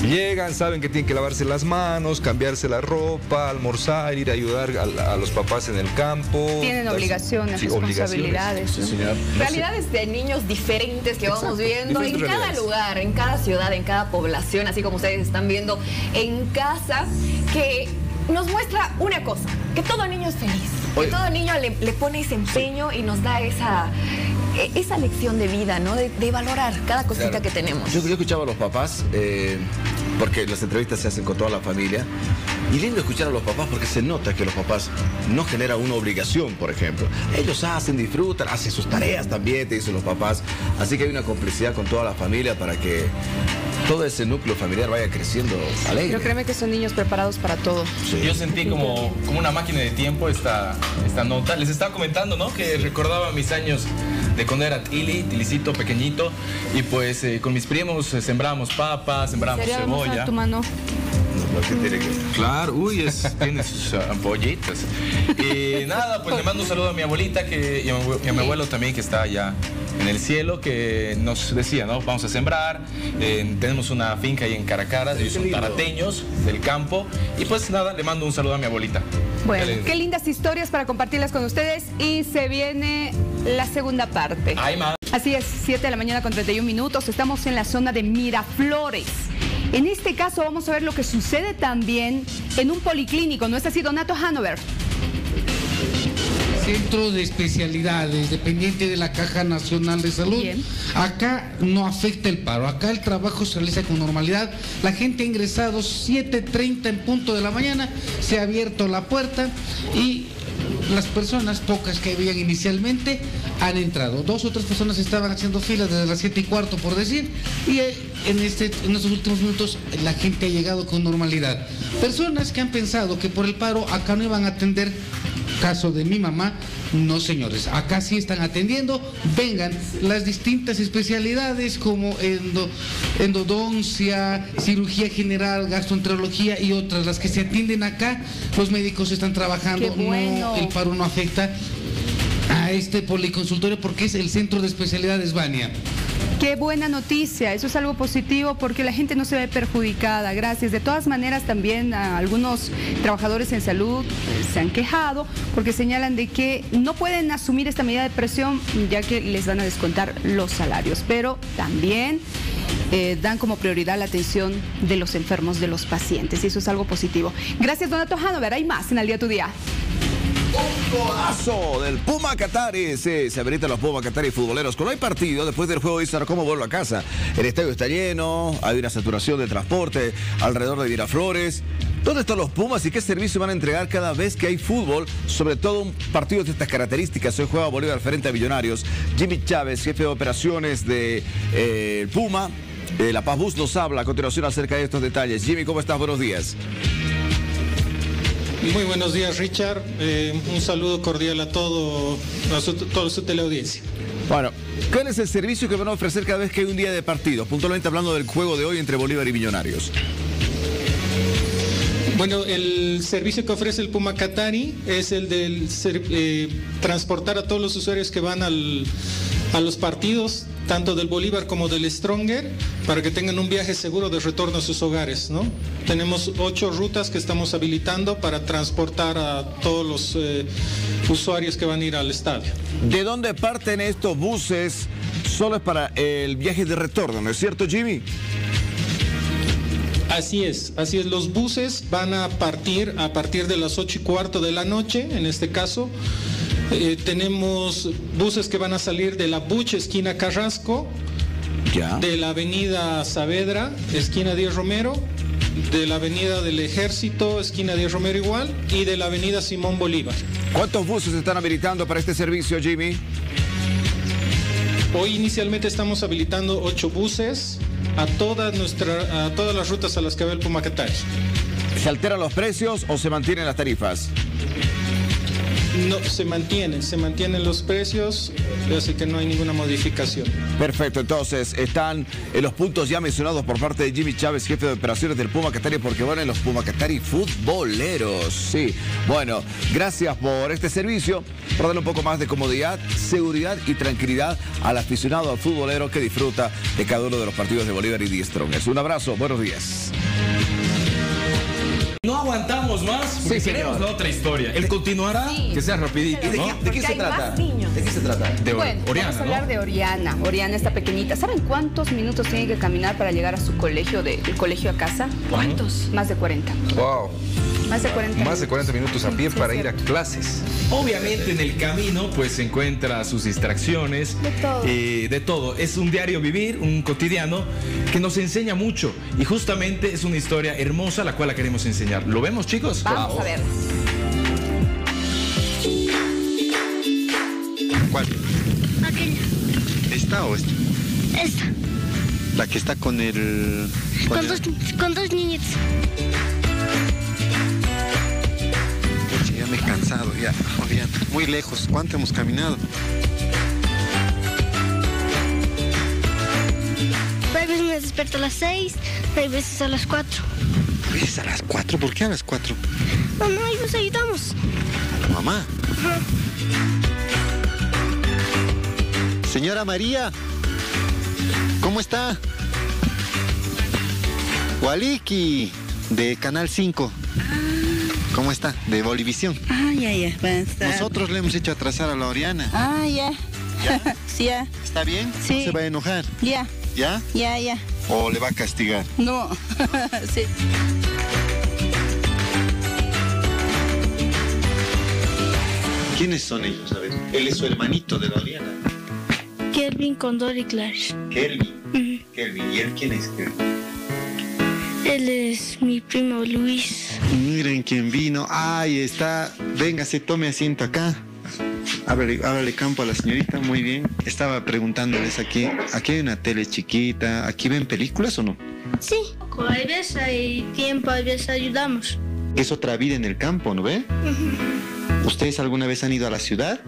llegan, saben que tienen que lavarse las manos, cambiarse la ropa, almorzar, ir a ayudar a, a los papás en el campo. Tienen obligaciones, sí, responsabilidades. Sé- Realidades de niños diferentes que vamos viendo en cada lugar, en cada ciudad, en cada población, así como ustedes están viendo en casa, que nos muestra una cosa, que todo niño es feliz, que todo niño le, le pone ese empeño y nos da esa, esa lección de vida, ¿no? De, de valorar cada cosita Claro. que tenemos. Yo, yo escuchaba a los papás, eh, porque las entrevistas se hacen con toda la familia. Y lindo escuchar a los papás porque se nota que los papás no generan una obligación, por ejemplo. Ellos hacen, disfrutan, hacen sus tareas también, te dicen los papás. Así que hay una complicidad con toda la familia para que todo ese núcleo familiar vaya creciendo alegre. Pero créeme que son niños preparados para todo. Yo sentí como, como una máquina de tiempo esta, esta nota. Les estaba comentando, ¿no? Que recordaba mis años de cuando era Tili, Tilicito, pequeñito. Y pues eh, con mis primos eh, sembrábamos papas, hermosa cebolla. tu mano. Lo que tiene que... Claro, uy, es, tiene sus ah, ampollitas. Y nada, pues le mando un saludo a mi abuelita que, y, a mi, y a mi abuelo también que está allá en el cielo, que nos decía, ¿no? Vamos a sembrar. eh, tenemos una finca ahí en Caracara, ellos son tarateños del campo. Y pues nada, le mando un saludo a mi abuelita. Bueno, Dale. qué lindas historias para compartirlas con ustedes y se viene la segunda parte. Ay, Así es, 7 de la mañana con 31 minutos. Estamos en la zona de Miraflores. En este caso vamos a ver lo que sucede también en un policlínico. ¿No es así, Donato Hanover? Centro de especialidades, dependiente de la Caja Nacional de Salud. Acá no afecta el paro, acá el trabajo se realiza con normalidad. La gente ha ingresado 7.30 en punto de la mañana, se ha abierto la puerta y las personas, pocas que habían inicialmente, han entrado. Dos o tres personas estaban haciendo filas desde las 7 y cuarto, por decir, y eh, en, este, en estos últimos minutos la gente ha llegado con normalidad. Personas que han pensado que por el paro acá no iban a atender caso de mi mamá, no señores, acá sí están atendiendo, vengan las distintas especialidades como endo- endodoncia, cirugía general, gastroenterología y otras, las que se atienden acá, los médicos están trabajando, bueno. no, el paro no afecta a este policonsultorio porque es el centro de especialidades Bania. Qué buena noticia, eso es algo positivo porque la gente no se ve perjudicada, gracias. De todas maneras también a algunos trabajadores en salud eh, se han quejado porque señalan de que no pueden asumir esta medida de presión ya que les van a descontar los salarios, pero también eh, dan como prioridad la atención de los enfermos, de los pacientes y eso es algo positivo. Gracias Donato Hanover, hay más en Al Día Tu Día. Golazo del Puma Qatari. Sí, se habilitan los Puma Qatari futboleros. Cuando hay partido, después del juego dicen cómo vuelvo a casa. El estadio está lleno, hay una saturación de transporte alrededor de Miraflores. ¿Dónde están los Pumas y qué servicio van a entregar cada vez que hay fútbol? Sobre todo un partido de estas características. Hoy juega Bolívar frente a Millonarios. Jimmy Chávez, jefe de operaciones de eh, Puma. eh, La Paz Bus nos habla a continuación acerca de estos detalles. Jimmy, ¿cómo estás? Buenos días. Muy buenos días, Richard. Eh, un saludo cordial a todo, a su, toda su teleaudiencia. Bueno, ¿cuál es el servicio que van a ofrecer cada vez que hay un día de partido? Puntualmente hablando del juego de hoy entre Bolívar y Millonarios. Bueno, el servicio que ofrece el Puma Catari es el de transportar a todos los usuarios que van al- a los partidos, tanto del Bolívar como del Stronger, para que tengan un viaje seguro de retorno a sus hogares. ¿no? Tenemos ocho rutas que estamos habilitando para transportar a todos los eh, usuarios que van a ir al estadio. ¿De dónde parten estos buses? Solo es para el viaje de retorno, ¿no es cierto, Jimmy? Así es, así es. Los buses van a partir a partir de las 8 y cuarto de la noche, en este caso. Eh, tenemos buses que van a salir de la Buche, esquina Carrasco, de la avenida Saavedra, esquina 10 Romero, de la avenida del Ejército, esquina 10 Romero igual, y de la avenida Simón Bolívar. ¿Cuántos buses están habilitando para este servicio, Jimmy? Hoy inicialmente estamos habilitando ocho buses a nuestra, a todas las rutas a las que va el Pumacatari. ¿Se alteran los precios o se mantienen las tarifas? No, se mantienen, se mantienen los precios, así que no hay ninguna modificación. Perfecto, entonces están en los puntos ya mencionados por parte de Jimmy Chávez, jefe de operaciones del Puma Catari, porque van en los Puma Catari futboleros. Sí, bueno, gracias por este servicio, por darle un poco más de comodidad, seguridad y tranquilidad al aficionado al futbolero que disfruta de cada uno de los partidos de Bolívar y Die Strongers. Un abrazo, buenos días. No aguantamos más porque Sí, queremos la otra historia. Él continuará, que sea rapidito, ¿Y de ¿no? qué- de qué se trata? ¿De qué se trata? De bueno, Oriana, vamos a ¿no? hablar de Oriana. Oriana está pequeñita. ¿Saben cuántos minutos tiene que caminar para llegar a su colegio, de, del colegio a casa? ¿Cuántos? Más de 40. Wow. Más de 40 Más de 40 minutos a pie para ir a clases. Obviamente en el camino pues se encuentra sus distracciones. De todo. eh, de todo. Es un diario vivir, un cotidiano que nos enseña mucho. Y justamente es una historia hermosa la cual la queremos enseñar. ¿Lo vemos chicos? Vamos a ver. ¿Cuál? Aquella. ¿Esta o esta? Esta. La que está con el... con Con el- dos, con dos niñitos. Cansado, ya. Muy lejos. ¿Cuánto hemos caminado? Hay veces me despierto a las seis, hay veces a las cuatro. ¿A veces a las cuatro? ¿Por qué a las cuatro? Mamá, ahí nos ayudamos. Mamá. Señora María, ¿cómo está? Waliki, de Canal 5. ¿Cómo está? De Bolivisión. Ah, ya, ya. Nosotros le hemos hecho atrasar a la Oriana. Ah, ya. ¿Ya? sí, ya. ¿Está bien? Sí. ¿No se va a enojar? Ya, ¿Ya? ya, ya. ¿O le va a castigar? No. sí. ¿Quiénes son ellos? A ver. Él es su hermanito de la Oriana. Kelvin, Condor y Clash. Kelvin. Kelvin. ¿Y él quién es Kelvin? Él es mi primo Luis. Miren quién vino. Ahí está. Véngase, tome asiento acá. Ábrele, ábrele campo a la señorita, muy bien. Estaba preguntándoles aquí. Aquí hay una tele chiquita. ¿Aquí ven películas o no? Sí. Hay veces hay tiempo, hay veces ayudamos. Es otra vida en el campo, ¿no ve? ¿Ustedes alguna vez han ido a la ciudad?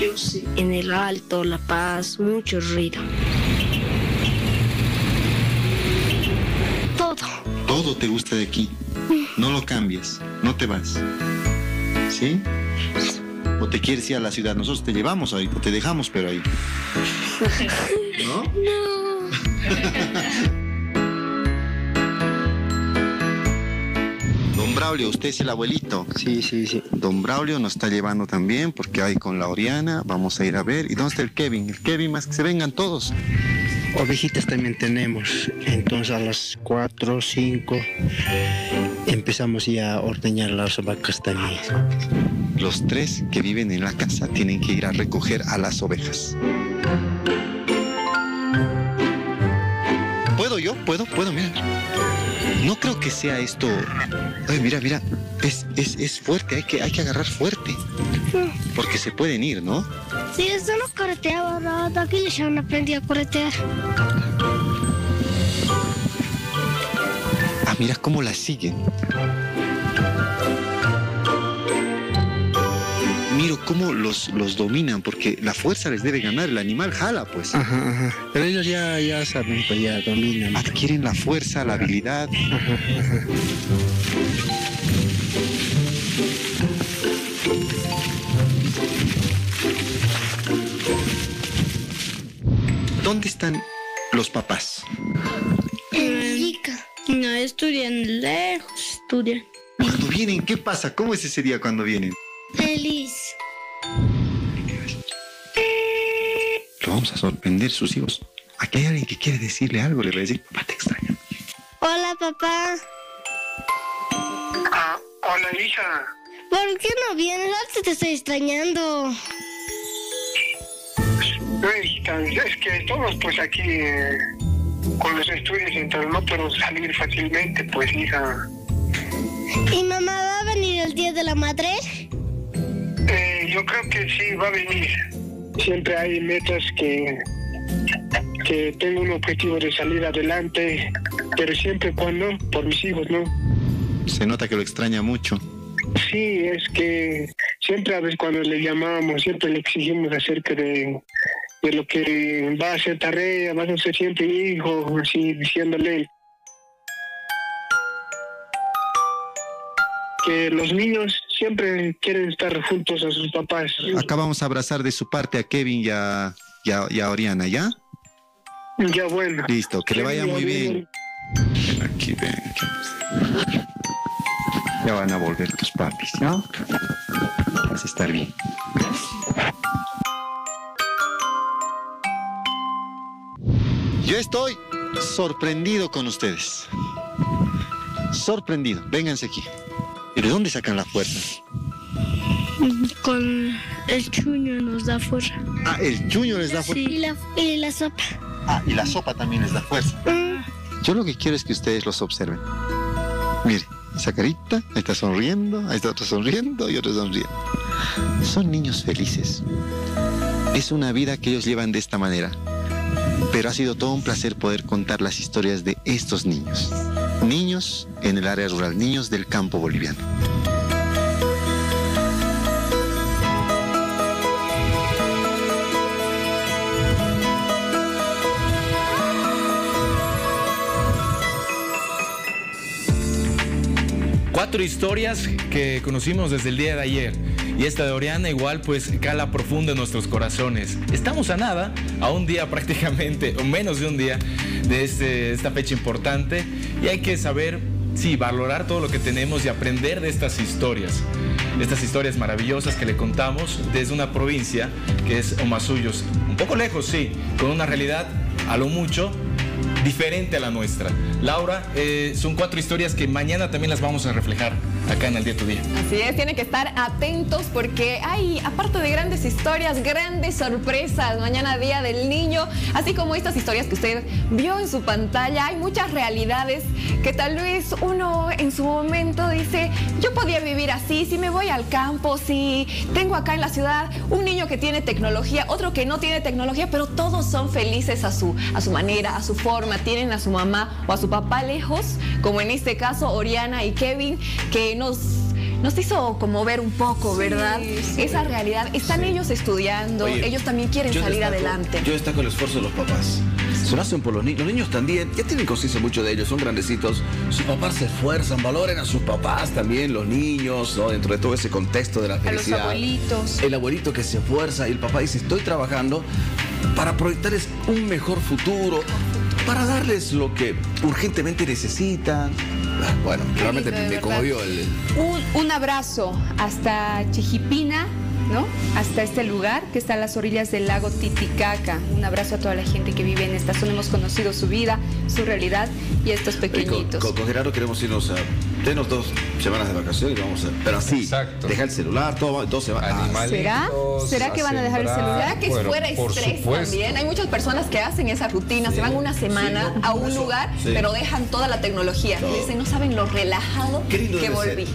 Yo sí. En el Alto, La Paz, mucho ruido. Todo. Todo te gusta de aquí. No lo cambies. No te vas. ¿Sí? ¿O te quieres ir a la ciudad? Nosotros te llevamos ahí, o te dejamos, pero ahí. ¿No? Don Braulio, usted es el abuelito. Sí, sí, sí. Don Braulio nos está llevando también porque hay con la Oriana. Vamos a ir a ver. ¿Y dónde está el Kevin? El Kevin, más que se vengan todos. Ovejitas también tenemos. Entonces a las 4, 5 empezamos ya a ordeñar las vacas también. Los tres que viven en la casa tienen que ir a recoger a las ovejas. ¿Puedo yo? ¿Puedo? ¿Puedo? Mira. No creo que sea esto... Ay, mira, mira. Es, es, es fuerte, hay que, hay que agarrar fuerte. Porque se pueden ir, ¿no? Sí, eso no correteaba, ¿verdad? Aquí les han aprendido a corretear. Ah, mira cómo la siguen. Miro cómo los, los dominan, porque la fuerza les debe ganar. El animal jala, pues. Ajá, ajá. Pero ellos ya, ya saben, pues ya dominan. Adquieren la fuerza, la habilidad. ¿Dónde están los papás? Chica. No, estudian lejos, estudian. Cuando vienen, ¿qué pasa? ¿Cómo es ese día cuando vienen? Feliz. Lo vamos a sorprender sus hijos. Aquí hay alguien que quiere decirle algo, le va a decir, papá te extraño. Hola, papá. Hola, hija. ¿Por qué no vienes? Te estoy extrañando. Pues, es que todos pues aquí eh, con los estudios entonces no puedo salir fácilmente, pues hija. ¿Y mamá va a venir el día de la madre? Eh, yo creo que sí va a venir. Siempre hay metas que, que tengo un objetivo de salir adelante, pero siempre cuando, por mis hijos, ¿no? Se nota que lo extraña mucho. Sí, es que siempre a veces cuando le llamamos, siempre le exigimos acerca de, de lo que va a hacer tarea, va a ser siempre hijo, así diciéndole que los niños siempre quieren estar juntos a sus papás. Acá vamos a abrazar de su parte a Kevin y a, y a- y a Oriana, ¿ya? Ya bueno. Listo, que le vaya muy bien. Aquí, ven. aquí. Ya van a volver tus papis, ¿no? Vas a estar bien. Yo estoy sorprendido con ustedes. Sorprendido. Vénganse aquí. ¿Y de dónde sacan la fuerza? Con el chuño nos da fuerza. Ah, el chuño les da fuerza. Sí, y la, y la sopa. Ah, y la sopa también les da fuerza. Yo lo que quiero es que ustedes los observen. Mire, esa carita, ahí está sonriendo, ahí está otro sonriendo y otro sonriendo. Son niños felices. Es una vida que ellos llevan de esta manera. Pero ha sido todo un placer poder contar las historias de estos niños. Niños en el área rural, niños del campo boliviano. Cuatro historias que conocimos desde el día de ayer. Y esta de Oriana igual pues cala profundo en nuestros corazones. Estamos a nada, a un día prácticamente, o menos de un día, de este- esta fecha importante. Y hay que saber, sí, valorar todo lo que tenemos y aprender de estas historias. Estas historias maravillosas que le contamos desde una provincia que es Omasuyos. Un poco lejos, sí, con una realidad a lo mucho diferente a la nuestra. Laura, eh, son cuatro historias que mañana también las vamos a reflejar acá en el Día Tu Día. Así es, tienen que estar atentos porque hay, aparte de grandes historias, grandes sorpresas. Mañana Día del Niño, así como estas historias que usted vio en su pantalla, hay muchas realidades que tal vez uno en su momento dice, yo podía vivir así, si me voy al campo, si tengo acá en la ciudad un niño que tiene tecnología, otro que no tiene tecnología, pero todos son felices a su, a su manera, a su forma, tienen a su mamá o a su papá lejos, como en este caso Oriana y Kevin, que nos nos hizo como ver un poco, Sí, ¿verdad? sí. Esa realidad. Están ellos estudiando, Oye, ellos también quieren salir destaco- adelante. Yo destaco el esfuerzo de los papás. Se lo hacen por los niños. Los niños también, ya tienen conciencia mucho de ellos, son grandecitos. Sus papás se esfuerzan, valoren a sus papás también, los niños, ¿no? dentro de todo ese contexto de la A los felicidad. abuelitos. El abuelito que se esfuerza y el papá dice, estoy trabajando para proyectarles un mejor futuro, para darles lo que urgentemente necesitan. Ah, Bueno, realmente lindo, me conmovió el... Un, un abrazo hasta Chijipina, ¿no? Hasta este lugar que está a las orillas del lago Titicaca. Un abrazo a toda la gente que vive en esta zona. Hemos conocido su vida, su realidad y estos pequeñitos. Con, con- con Gerardo queremos irnos a. Tenos dos semanas de vacaciones y vamos a. Pero así, deja el celular, todo, dos semanas. ¿Será? ¿Será que van a dejar el celular? ¿Será que fuera estrés también? Hay muchas personas que hacen esa rutina, se van una semana a un lugar, Sí. pero dejan toda la tecnología. Todo. Y dicen, no saben lo relajado que ser. volví.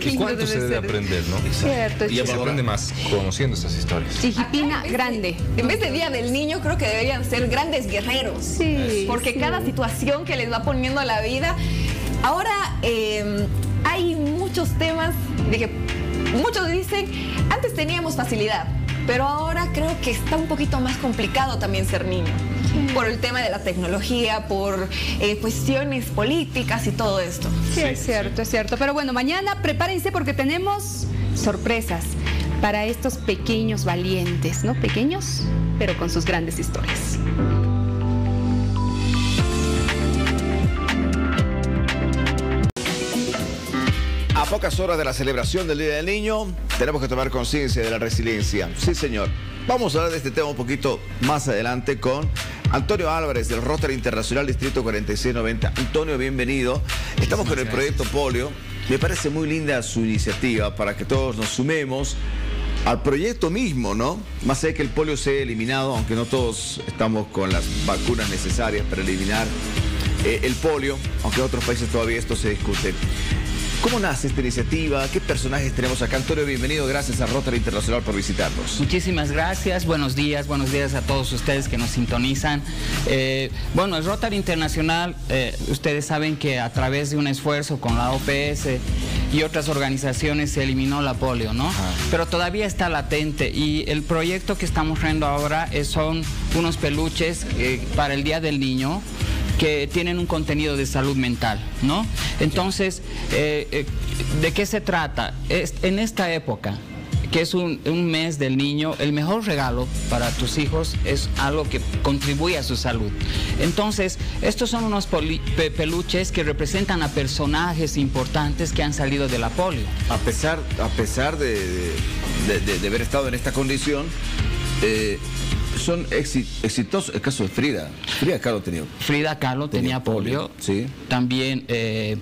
¿Y cuánto se debe aprender, no? Cierto, Y se aprende más conociendo estas historias. Chijipina grande. En vez de Día del Niño, creo que deberían ser grandes guerreros. Sí, Porque sí. cada situación que les va poniendo la vida. Ahora eh, hay muchos temas de que muchos dicen, antes teníamos facilidad, pero ahora creo que está un poquito más complicado también ser niño. Por el tema de la tecnología, por eh, cuestiones políticas y todo esto. Sí, es cierto, es cierto. Pero bueno, mañana prepárense porque tenemos sorpresas para estos pequeños valientes, ¿no? Pequeños, pero con sus grandes historias. Pocas horas de la celebración del Día del Niño, tenemos que tomar conciencia de la resiliencia. Sí, señor. Vamos a hablar de este tema un poquito más adelante con Antonio Álvarez del Rotary Internacional Distrito 4690. Antonio, bienvenido. Estamos con el proyecto Polio. Me parece muy linda su iniciativa para que todos nos sumemos al proyecto mismo, ¿no? Más allá de que el polio sea eliminado, aunque no todos estamos con las vacunas necesarias para eliminar eh, el polio, aunque en otros países todavía esto se discute. ¿Cómo nace esta iniciativa? ¿Qué personajes tenemos acá? Antonio, bienvenido. Gracias a Rotary Internacional por visitarnos. Muchísimas gracias, buenos días, buenos días a todos ustedes que nos sintonizan. Eh, bueno, el Rotary Internacional, eh, ustedes saben que a través de un esfuerzo con la OPS y otras organizaciones se eliminó la polio, ¿no? Pero todavía está latente y el proyecto que estamos haciendo ahora es- son unos peluches eh, para el Día del Niño que tienen un contenido de salud mental, ¿no? Entonces, eh, eh, ¿de qué se trata? En esta época, que es un, mes del niño, el mejor regalo para tus hijos es algo que contribuye a su salud. Entonces, estos son unos peluches que representan a personajes importantes que han salido de la polio. A pesar, a pesar de haber estado en esta condición, eh, son exi- exitosos. El caso de Frida. Frida Kahlo tenía. Frida Kahlo tenía polio. Sí. También eh,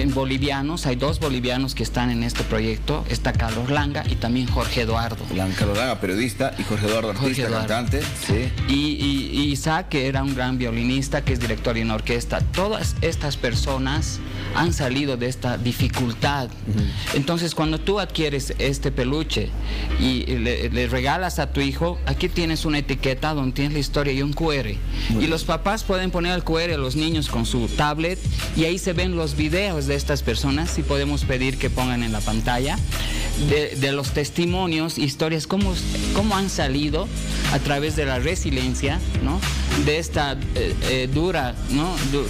en bolivianos, hay dos bolivianos que están en este proyecto, está Carlos Langa y también Jorge Eduardo. Carlos Langa, periodista, y Jorge Eduardo, artista, cantante. Sí. Y, y- y Isaac, que era un gran violinista, que es director en orquesta. Todas estas personas han salido de esta dificultad. Entonces, cuando tú adquieres este peluche y le, le regalas a tu hijo, aquí tienes una etiqueta donde tienes la historia y un QR. y los papás pueden poner el QR a los niños con su tablet y ahí se ven los videos de estas personas, si podemos pedir que pongan en la pantalla, de, de los testimonios, historias, cómo, cómo han salido a través de la resiliencia, ¿no? De esta eh, eh, dura, ¿no? Du-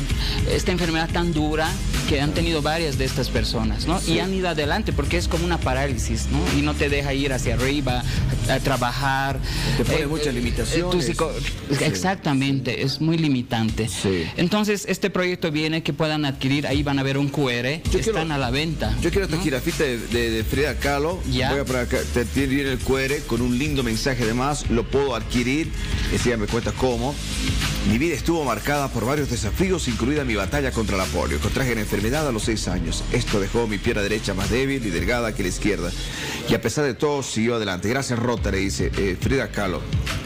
esta enfermedad tan dura que han tenido varias de estas personas, ¿no? Y han ido adelante porque es como una parálisis, ¿no? Y no te deja ir hacia arriba, a, a trabajar. Te pone Eh, muchas eh, limitaciones. tu psico- Sí. Exactamente, es muy limitante. Entonces, este proyecto viene que puedan adquirir, ahí van a ver un QR, están a la venta. Yo quiero esta jirafita de, de- de Frida Kahlo. Voy a poner acá, te tiene el QR con un lindo mensaje además. Lo puedo adquirir. Ella me cuenta cómo. Mi vida estuvo marcada por varios desafíos, incluida mi batalla contra la polio. Contraje la enfermedad a los seis años. Esto dejó mi pierna derecha más débil y delgada que la izquierda. Y a pesar de todo, siguió adelante. Gracias, Rota, le dice eh, Frida Kahlo,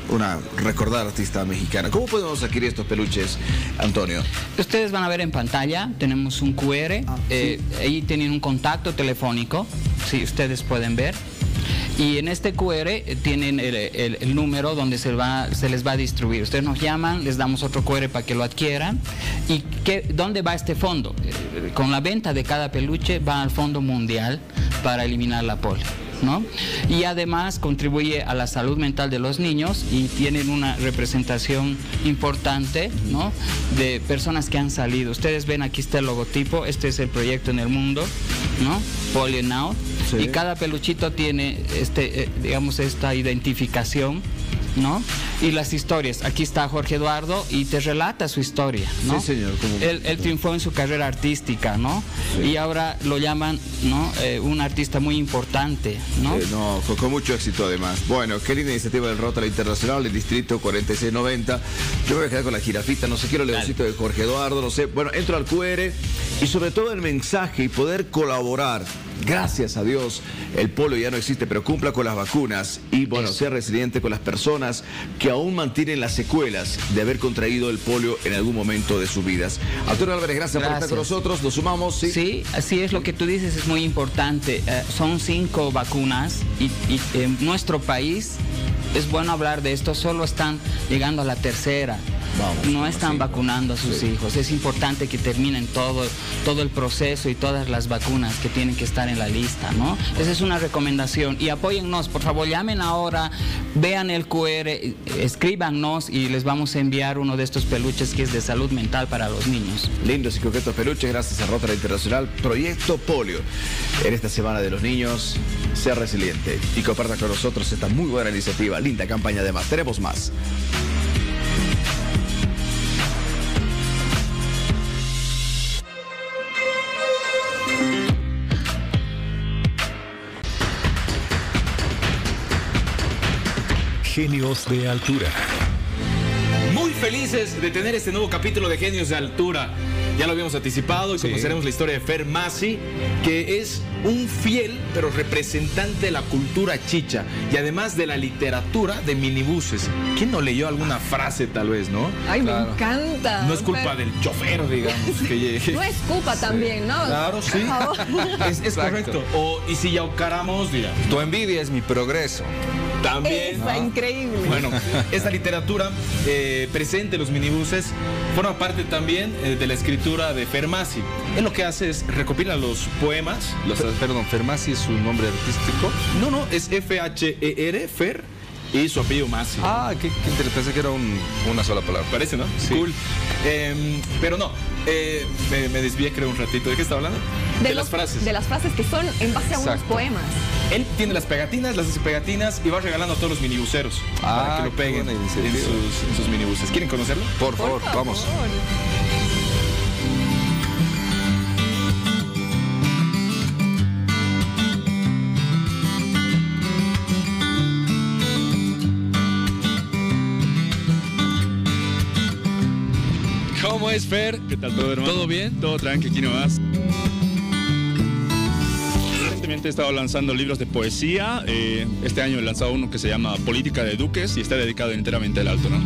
una recordada artista mexicana. ¿Cómo podemos adquirir estos peluches, Antonio? Ustedes van a ver en pantalla, tenemos un QR, eh, ahí tienen un contacto telefónico, si ustedes pueden ver. Y en este QR eh, tienen el, número donde se, les va a distribuir. Ustedes nos llaman, les damos otro QR para que lo adquieran. ¿Y dónde va este fondo? Eh, Con la venta de cada peluche va al Fondo Mundial para eliminar la polio. ¿No? Y además contribuye a la salud mental de los niños y tienen una representación importante ¿no? de personas que han salido. Ustedes ven aquí está el logotipo, este es el proyecto en el mundo, ¿no? Polio Now. Y cada peluchito tiene este, eh, digamos, esta identificación. ¿No? Y las historias. Aquí está Jorge Eduardo y te relata su historia, ¿no? Sí, señor, ¿cómo? Él, él triunfó en su carrera artística, ¿no? Y ahora lo llaman, ¿no? Eh, un artista muy importante, ¿no? Eh, no, con, con mucho éxito además. Bueno, qué linda iniciativa del Rotary Internacional, el distrito 4690. Yo me voy a quedar con la jirafita, no sé, quiero el leoncito de Jorge Eduardo, no sé. Bueno, entro al QR y sobre todo el mensaje y poder colaborar. Gracias a Dios, el polio ya no existe, pero cumpla con las vacunas y bueno, sea resiliente con las personas que aún mantienen las secuelas de haber contraído el polio en algún momento de sus vidas. Antonio Álvarez, gracias, por estar con nosotros. Nos sumamos, sí. Sí, así es lo que tú dices, es muy importante. Eh, son cinco vacunas y, y en nuestro país es bueno hablar de esto, solo están llegando a la tercera. No están vacunando a sus hijos. Es importante que terminen todo, todo el proceso y todas las vacunas que tienen que estar en la lista, ¿no? Esa es una recomendación. Y apóyennos, por favor, llamen ahora, vean el QR, escríbanos y les vamos a enviar uno de estos peluches que es de salud mental para los niños. Lindos y coquetos peluches, gracias a Rotary Internacional, Proyecto Polio. En esta semana de los niños, sea resiliente y comparta con nosotros esta muy buena iniciativa, linda campaña además. Tenemos más. Genios de altura. Muy felices de tener este nuevo capítulo de Genios de Altura. Ya lo habíamos anticipado y conoceremos la historia de Fer Masi, que es un fiel pero representante de la cultura chicha y además de la literatura de minibuses. ¿Quién no leyó alguna frase tal vez, no? Ay, me encanta. No es culpa del chofer, digamos, que llegue. No es culpa también, ¿no? Claro, sí. Es, es correcto. O, y si yaucaramos, digamos. Tu envidia es mi progreso. También. Esa, increíble. Bueno, esta literatura eh, presente en los minibuses forma parte también eh, de la escritura de Fermasi. Él lo que hace es recopila los poemas. Los... Perdón, Fermasi es su nombre artístico. No, no, es F-H-E-R, Fer, y su apellido Masi. Ah, qué, qué interesante. Pensé que era un- una sola palabra. Parece, ¿no? Cool. Em, pero no, eh, me, me desvié creo un ratito. ¿De qué estaba hablando? De, las los- frases. De las frases que son en base a unos poemas. Él tiene las pegatinas, las hace pegatinas y va regalando a todos los minibuseros para Ah, que lo peguen en sus, en sus minibuses. ¿Quieren conocerlo? Por favor, vamos. ¿Cómo es, Fer? ¿Qué tal todo, hermano? ¿Todo bien? Todo tranqui, aquí nomás. recientemente he estado lanzando libros de poesía. Eh, este año he lanzado uno que se llama Política de Duques y está dedicado enteramente al alto, ¿no?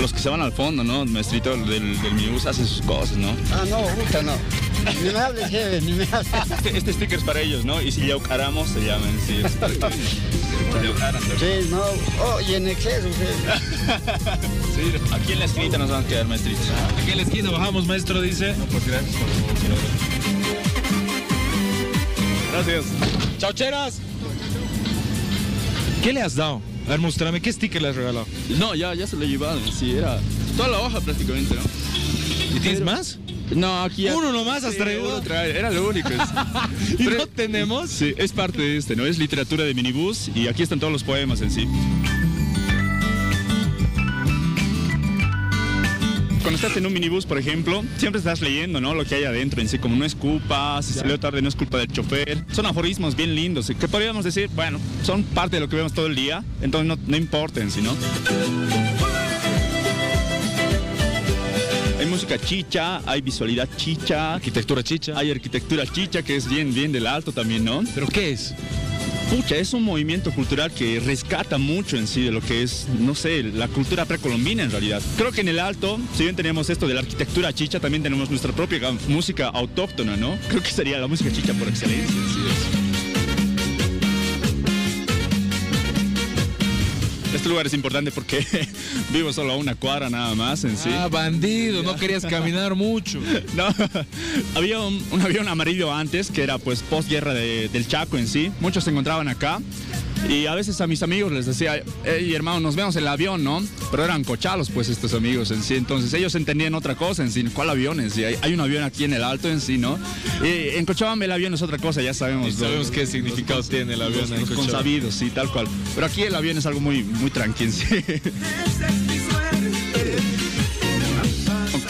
Los que se van al fondo, ¿no? El maestrito del, del minibús hace sus cosas, ¿no? Ah, no, puta, no. Ni me hables, jefe, ni me hables. Este, este sticker es para ellos, ¿no? Y si Yaucaramos se llaman, sí. ¿no? Sí, no. Oh, y en exceso, jefe. Sí, aquí en la esquinita nos van a quedar, maestrito. Aquí en la esquina bajamos, maestro, dice. No, pues gracias por Gracias. Chaucheras. ¿Qué le has dado? A ver, muéstrame, ¿qué sticker le has regalado? No, ya, ya se lo llevaron, sí, era toda la hoja prácticamente, ¿no? ¿Y tienes más? No, aquí. Uno nomás has Sí, traído. Era lo único. ¿Y no tenemos? Sí, es parte de este, ¿no? Es literatura de minibús y aquí están todos los poemas en sí. Cuando estás en un minibús, por ejemplo, siempre estás leyendo, ¿no? Lo que hay adentro en sí, como no es culpa, si se leo tarde no es culpa del chofer. Son aforismos bien lindos, que podríamos decir, bueno, son parte de lo que vemos todo el día, entonces no, no importa en sí, ¿no? Hay música chicha, hay visualidad chicha. Arquitectura chicha. Hay arquitectura chicha, que es bien, bien del alto también, ¿no? ¿Pero qué es? Pucha, es un movimiento cultural que rescata mucho en sí de lo que es, no sé, la cultura precolombina en realidad. Creo que en el alto, si bien tenemos esto de la arquitectura chicha, también tenemos nuestra propia música autóctona, ¿no? Creo que sería la música chicha por excelencia. en sí, es. Este lugar es importante porque vivo solo a una cuadra nada más en sí. Ah, bandido, no querías caminar mucho. No, había un, un avión amarillo antes que era pues postguerra de- del Chaco en sí. Muchos se encontraban acá. Y a veces a mis amigos les decía, hey hermano, nos vemos en el avión, ¿no? Pero eran cochalos pues estos amigos en sí. Entonces ellos entendían otra cosa en sí. ¿Cuál avión en sí? Hay, hay un avión aquí en el alto en sí, ¿no? Y en Cochabamba el avión es otra cosa, ya sabemos. Y sabemos los- qué significado tiene el avión Los, en los Cochabamba. consabidos, sí, tal cual. Pero aquí el avión es algo muy, muy tranquilo, sí.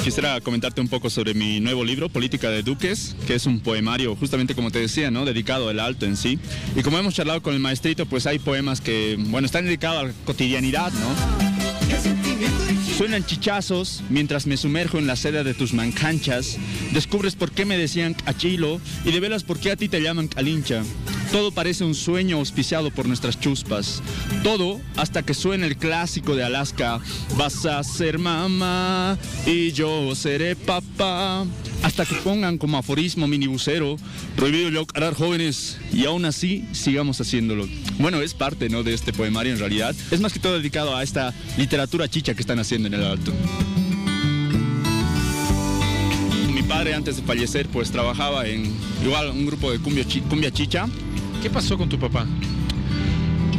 Quisiera comentarte un poco sobre mi nuevo libro, Política de Duques, que es un poemario, justamente como te decía, ¿no? Dedicado al alto en sí. Y como hemos charlado con el maestrito, pues hay poemas que, bueno, están dedicados a la cotidianidad, ¿no? Suenan chichazos mientras me sumerjo en la seda de tus mancanchas. Descubres por qué me decían achilo y develas por qué a ti te llaman calincha. Todo parece un sueño auspiciado por nuestras chuspas. Todo hasta que suena el clásico de Alaska. Vas a ser mamá y yo seré papá. Hasta que pongan como aforismo minibusero, prohibido lograr jóvenes y aún así sigamos haciéndolo. Bueno, es parte ¿no? de este poemario en realidad. Es más que todo dedicado a esta literatura chicha que están haciendo en el alto. Mi padre antes de fallecer pues trabajaba en igual un grupo de cumbia, cumbia chicha. ¿Qué pasó con tu papá?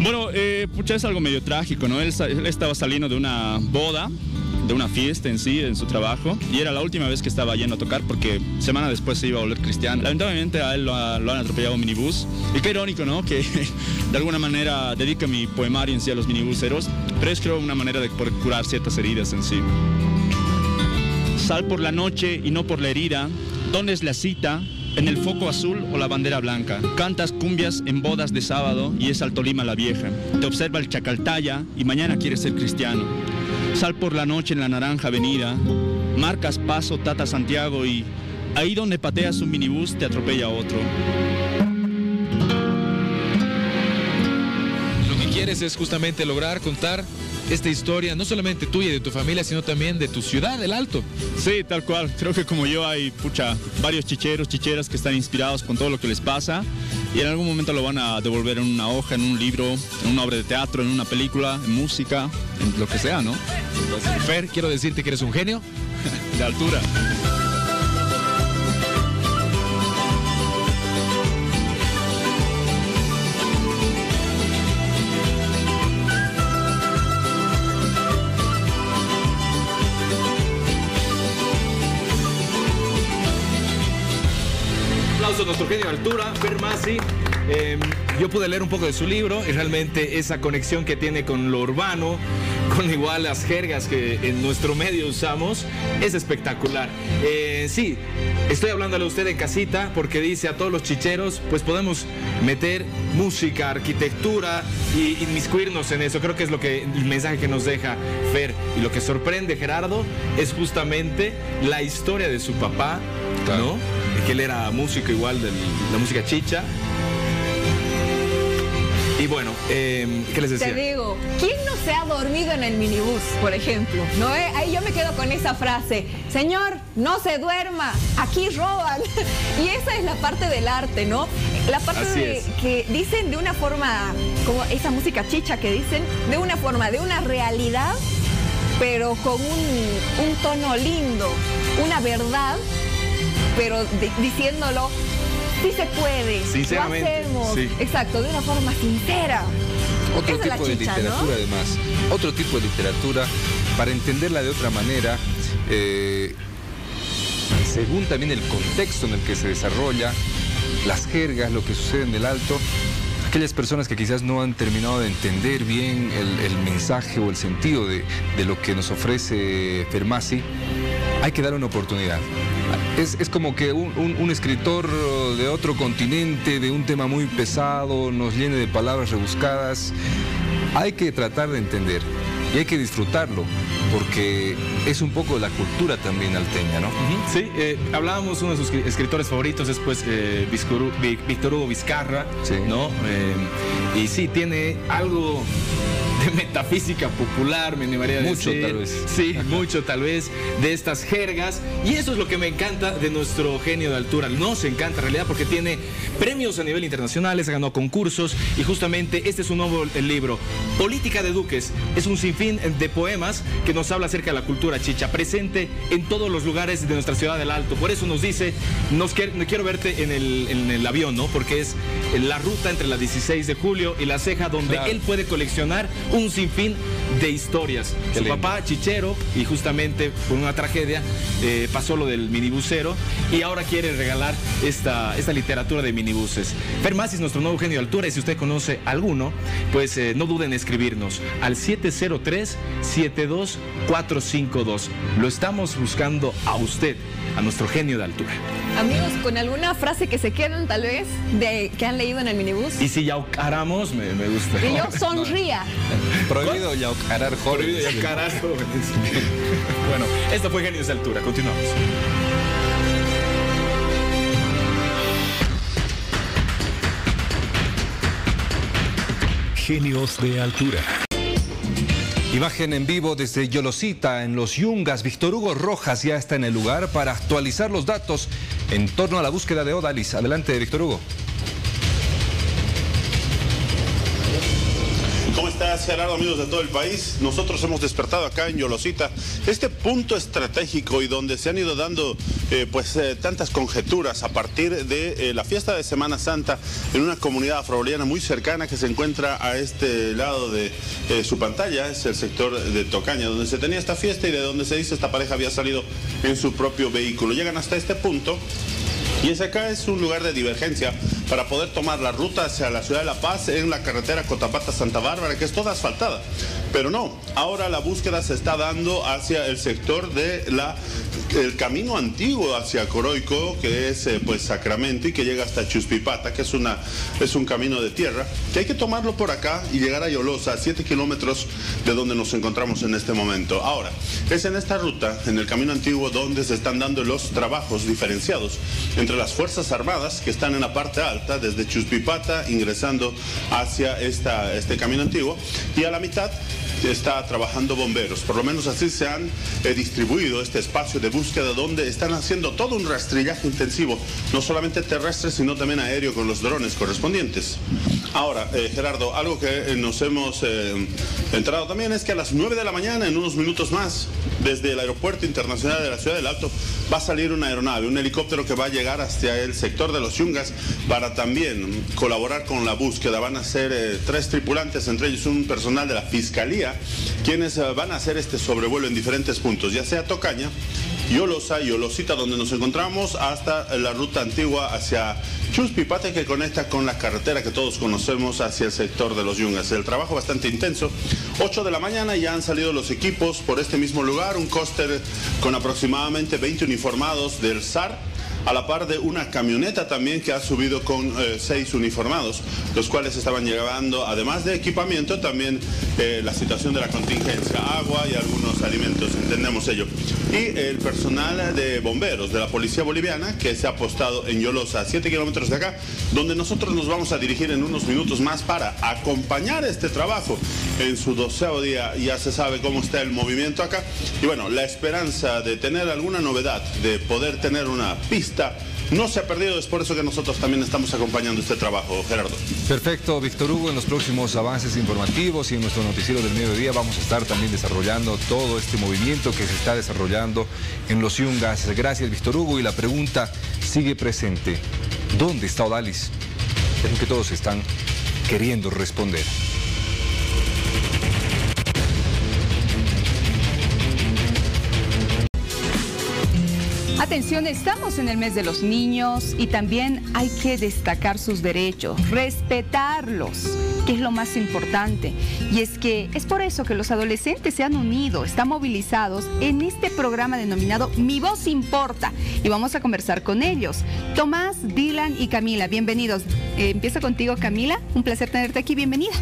Bueno, eh, pucha, es algo medio trágico, ¿no? Él, él estaba saliendo de una boda, de una fiesta en sí, en su trabajo, y era la última vez que estaba yendo a tocar porque semana después se iba a volver cristiano. Lamentablemente a él lo, ha- lo han atropellado un minibús, y qué irónico, ¿no? Que de alguna manera dedica mi poemario en sí a los minibuseros, pero es creo una manera de poder curar ciertas heridas en sí. Sal por la noche y no por la herida. ¿Dónde es la cita? ¿En el foco azul o la bandera blanca? Cantas cumbias en bodas de sábado y es Altolima la vieja. Te observa el Chacaltaya y mañana quieres ser cristiano. Sal por la noche en la naranja avenida. Marcas paso Tata Santiago y ahí donde pateas un minibús te atropella otro. Lo que quieres es justamente lograr contar esta historia, no solamente tuya y de tu familia, sino también de tu ciudad, el Alto. Sí, tal cual. Creo que como yo hay, pucha, varios chicheros, chicheras que están inspirados con todo lo que les pasa y en algún momento lo van a devolver en una hoja, en un libro, en una obra de teatro, en una película, en música, en lo que sea, ¿no? Fer, quiero decirte que eres un genio. De altura. Nuestro genio de altura, Fer Masi. Eh, yo pude leer un poco de su libro y realmente esa conexión que tiene con lo urbano, con igual las jergas que en nuestro medio usamos, es espectacular. Eh, sí, estoy hablándole a usted en casita porque dice a todos los chicheros, pues podemos meter música, arquitectura y inmiscuirnos en eso. Creo que es lo que el mensaje que nos deja Fer. Y lo que sorprende Gerardo es justamente la historia de su papá, ¿no? Que él era músico igual de la música chicha. Y bueno, eh, ¿qué les decía? Te digo, ¿quién no se ha dormido en el minibús, por ejemplo? ¿No? Eh? Ahí yo me quedo con esa frase, señor, no se duerma, aquí roban. y esa es la parte del arte, ¿no? La parte de, es. que dicen de una forma, como esa música chicha que dicen, de una forma, de una realidad, pero con un, un tono lindo, una verdad, pero diciéndolo, sí se puede, Sinceramente, lo hacemos. sí. Exacto, de una forma sincera. Otro Esa tipo de chicha, ¿no? literatura además, otro tipo de literatura, para entenderla de otra manera, eh, según también el contexto en el que se desarrolla, las jergas, lo que sucede en el alto, aquellas personas que quizás no han terminado de entender bien el, el mensaje o el sentido de, de lo que nos ofrece Fermasi, hay que dar una oportunidad. Es, es como que un, un- un escritor de otro continente, de un tema muy pesado, nos llene de palabras rebuscadas. Hay que tratar de entender y hay que disfrutarlo, porque es un poco la cultura también alteña, ¿no? Sí, eh, hablábamos, uno de sus escritores favoritos es pues eh, Víctor Hugo Vizcarra, ¿no? Eh, y sí, tiene algo metafísica popular, me animaría a Mucho, decir. tal vez. Sí, mucho tal vez, de estas jergas. Y eso es lo que me encanta de nuestro genio de altura. Nos encanta en realidad porque tiene premios a nivel internacional, ganado concursos y justamente este es un nuevo eh, libro, Política de Duques. Es un sinfín de poemas que nos habla acerca de la cultura chicha, presente en todos los lugares de nuestra ciudad del Alto. Por eso nos dice, nos quer- quiero verte en el, en el avión, ¿no? Porque es la ruta entre la 16 de julio y la ceja donde Claro. él puede coleccionar un sinfín de historias. Qué Su lindo. papá, chichero, y justamente por una tragedia eh, pasó lo del minibusero y ahora quiere regalar esta, esta literatura de minibuses. Fermasis, nuestro nuevo genio de altura, y si usted conoce alguno, pues eh, no duden en escribirnos al 703-72452. Lo estamos buscando a usted, a nuestro genio de altura. Amigos, con alguna frase que se quedan tal vez de que han leído en el minibús. Y si ya ocaramos, me, me gusta. Que yo sonría. Prohibido yaucarar. Prohibido yaucarar jóvenes. bueno, esto fue Genios de Altura. Continuamos. Genios de altura. Imagen en vivo desde Yolosita, en los Yungas. Víctor Hugo Rojas ya está en el lugar para actualizar los datos en torno a la búsqueda de Odalis. Adelante, Víctor Hugo. ¿Cómo estás, Gerardo, amigos de todo el país? Nosotros hemos despertado acá en Yolosita, este punto estratégico y donde se han ido dando eh, pues eh, tantas conjeturas a partir de eh, la fiesta de Semana Santa en una comunidad afroboliana muy cercana que se encuentra a este lado de su pantalla, es el sector de Tocaña, donde se tenía esta fiesta y de donde se dice esta pareja había salido en su propio vehículo. Llegan hasta este punto y ese acá es un lugar de divergencia para poder tomar la ruta hacia la ciudad de La Paz en la carretera Cotapata-Santa Bárbara, que es toda asfaltada. Pero no, ahora la búsqueda se está dando hacia el sector de la el camino antiguo hacia Coroico, que es eh, pues Sacramento y que llega hasta Chuspipata, que es una es un camino de tierra, que hay que tomarlo por acá y llegar a Yolosa, a 7 kilómetros de donde nos encontramos en este momento. Ahora, es en esta ruta, en el camino antiguo, donde se están dando los trabajos diferenciados entre las Fuerzas Armadas, que están en la parte alta, desde Chuspipata, ingresando hacia esta, este camino antiguo, y a la mitad está trabajando bomberos. Por lo menos así se han eh, distribuido este espacio de búsqueda donde están haciendo todo un rastrillaje intensivo, no solamente terrestre, sino también aéreo con los drones correspondientes. Ahora, eh, Gerardo, algo que eh, nos hemos eh, enterado también es que a las 9 de la mañana, en unos minutos más, desde el Aeropuerto Internacional de la Ciudad del Alto, va a salir una aeronave, un helicóptero que va a llegar hasta el sector de los Yungas para también colaborar con la búsqueda. Van a ser tres tripulantes, entre ellos un personal de la Fiscalía quienes eh, van a hacer este sobrevuelo en diferentes puntos, ya sea Tocaña, Yolosa y Olosita, donde nos encontramos, hasta la ruta antigua hacia Chuspipate, que conecta con la carretera que todos conocemos hacia el sector de los Yungas. El trabajo bastante intenso. 8 de la mañana ya han salido los equipos por este mismo lugar, un cóster con aproximadamente 20 uniformados del SAR a la par de una camioneta también que ha subido con eh, seis uniformados, los cuales estaban llevando, además de equipamiento, también eh, la situación de la contingencia, agua y algunos alimentos, entendemos ello. Y el personal de bomberos de la Policía Boliviana, que se ha apostado en Yolosa, a 7 kilómetros de acá, donde nosotros nos vamos a dirigir en unos minutos más para acompañar este trabajo en su doceavo día. Ya se sabe cómo está el movimiento acá. Y bueno, la esperanza de tener alguna novedad, de poder tener una pista no se ha perdido, es por eso que nosotros también estamos acompañando este trabajo, Gerardo. Perfecto, Víctor Hugo, en los próximos avances informativos y en nuestro noticiero del mediodía vamos a estar también desarrollando todo este movimiento que se está desarrollando en los Yungas. Gracias, Víctor Hugo, y la pregunta sigue presente. ¿Dónde está Odalis? Es lo que todos están queriendo responder. Estamos en el mes de los niños y también hay que destacar sus derechos, respetarlos, que es lo más importante. Y es que es por eso que los adolescentes se han unido, están movilizados en este programa denominado Mi Voz Importa y vamos a conversar con ellos. Tomás, Dylan y Camila, bienvenidos. Eh, empiezo contigo, Camila. Un placer tenerte aquí, bienvenida.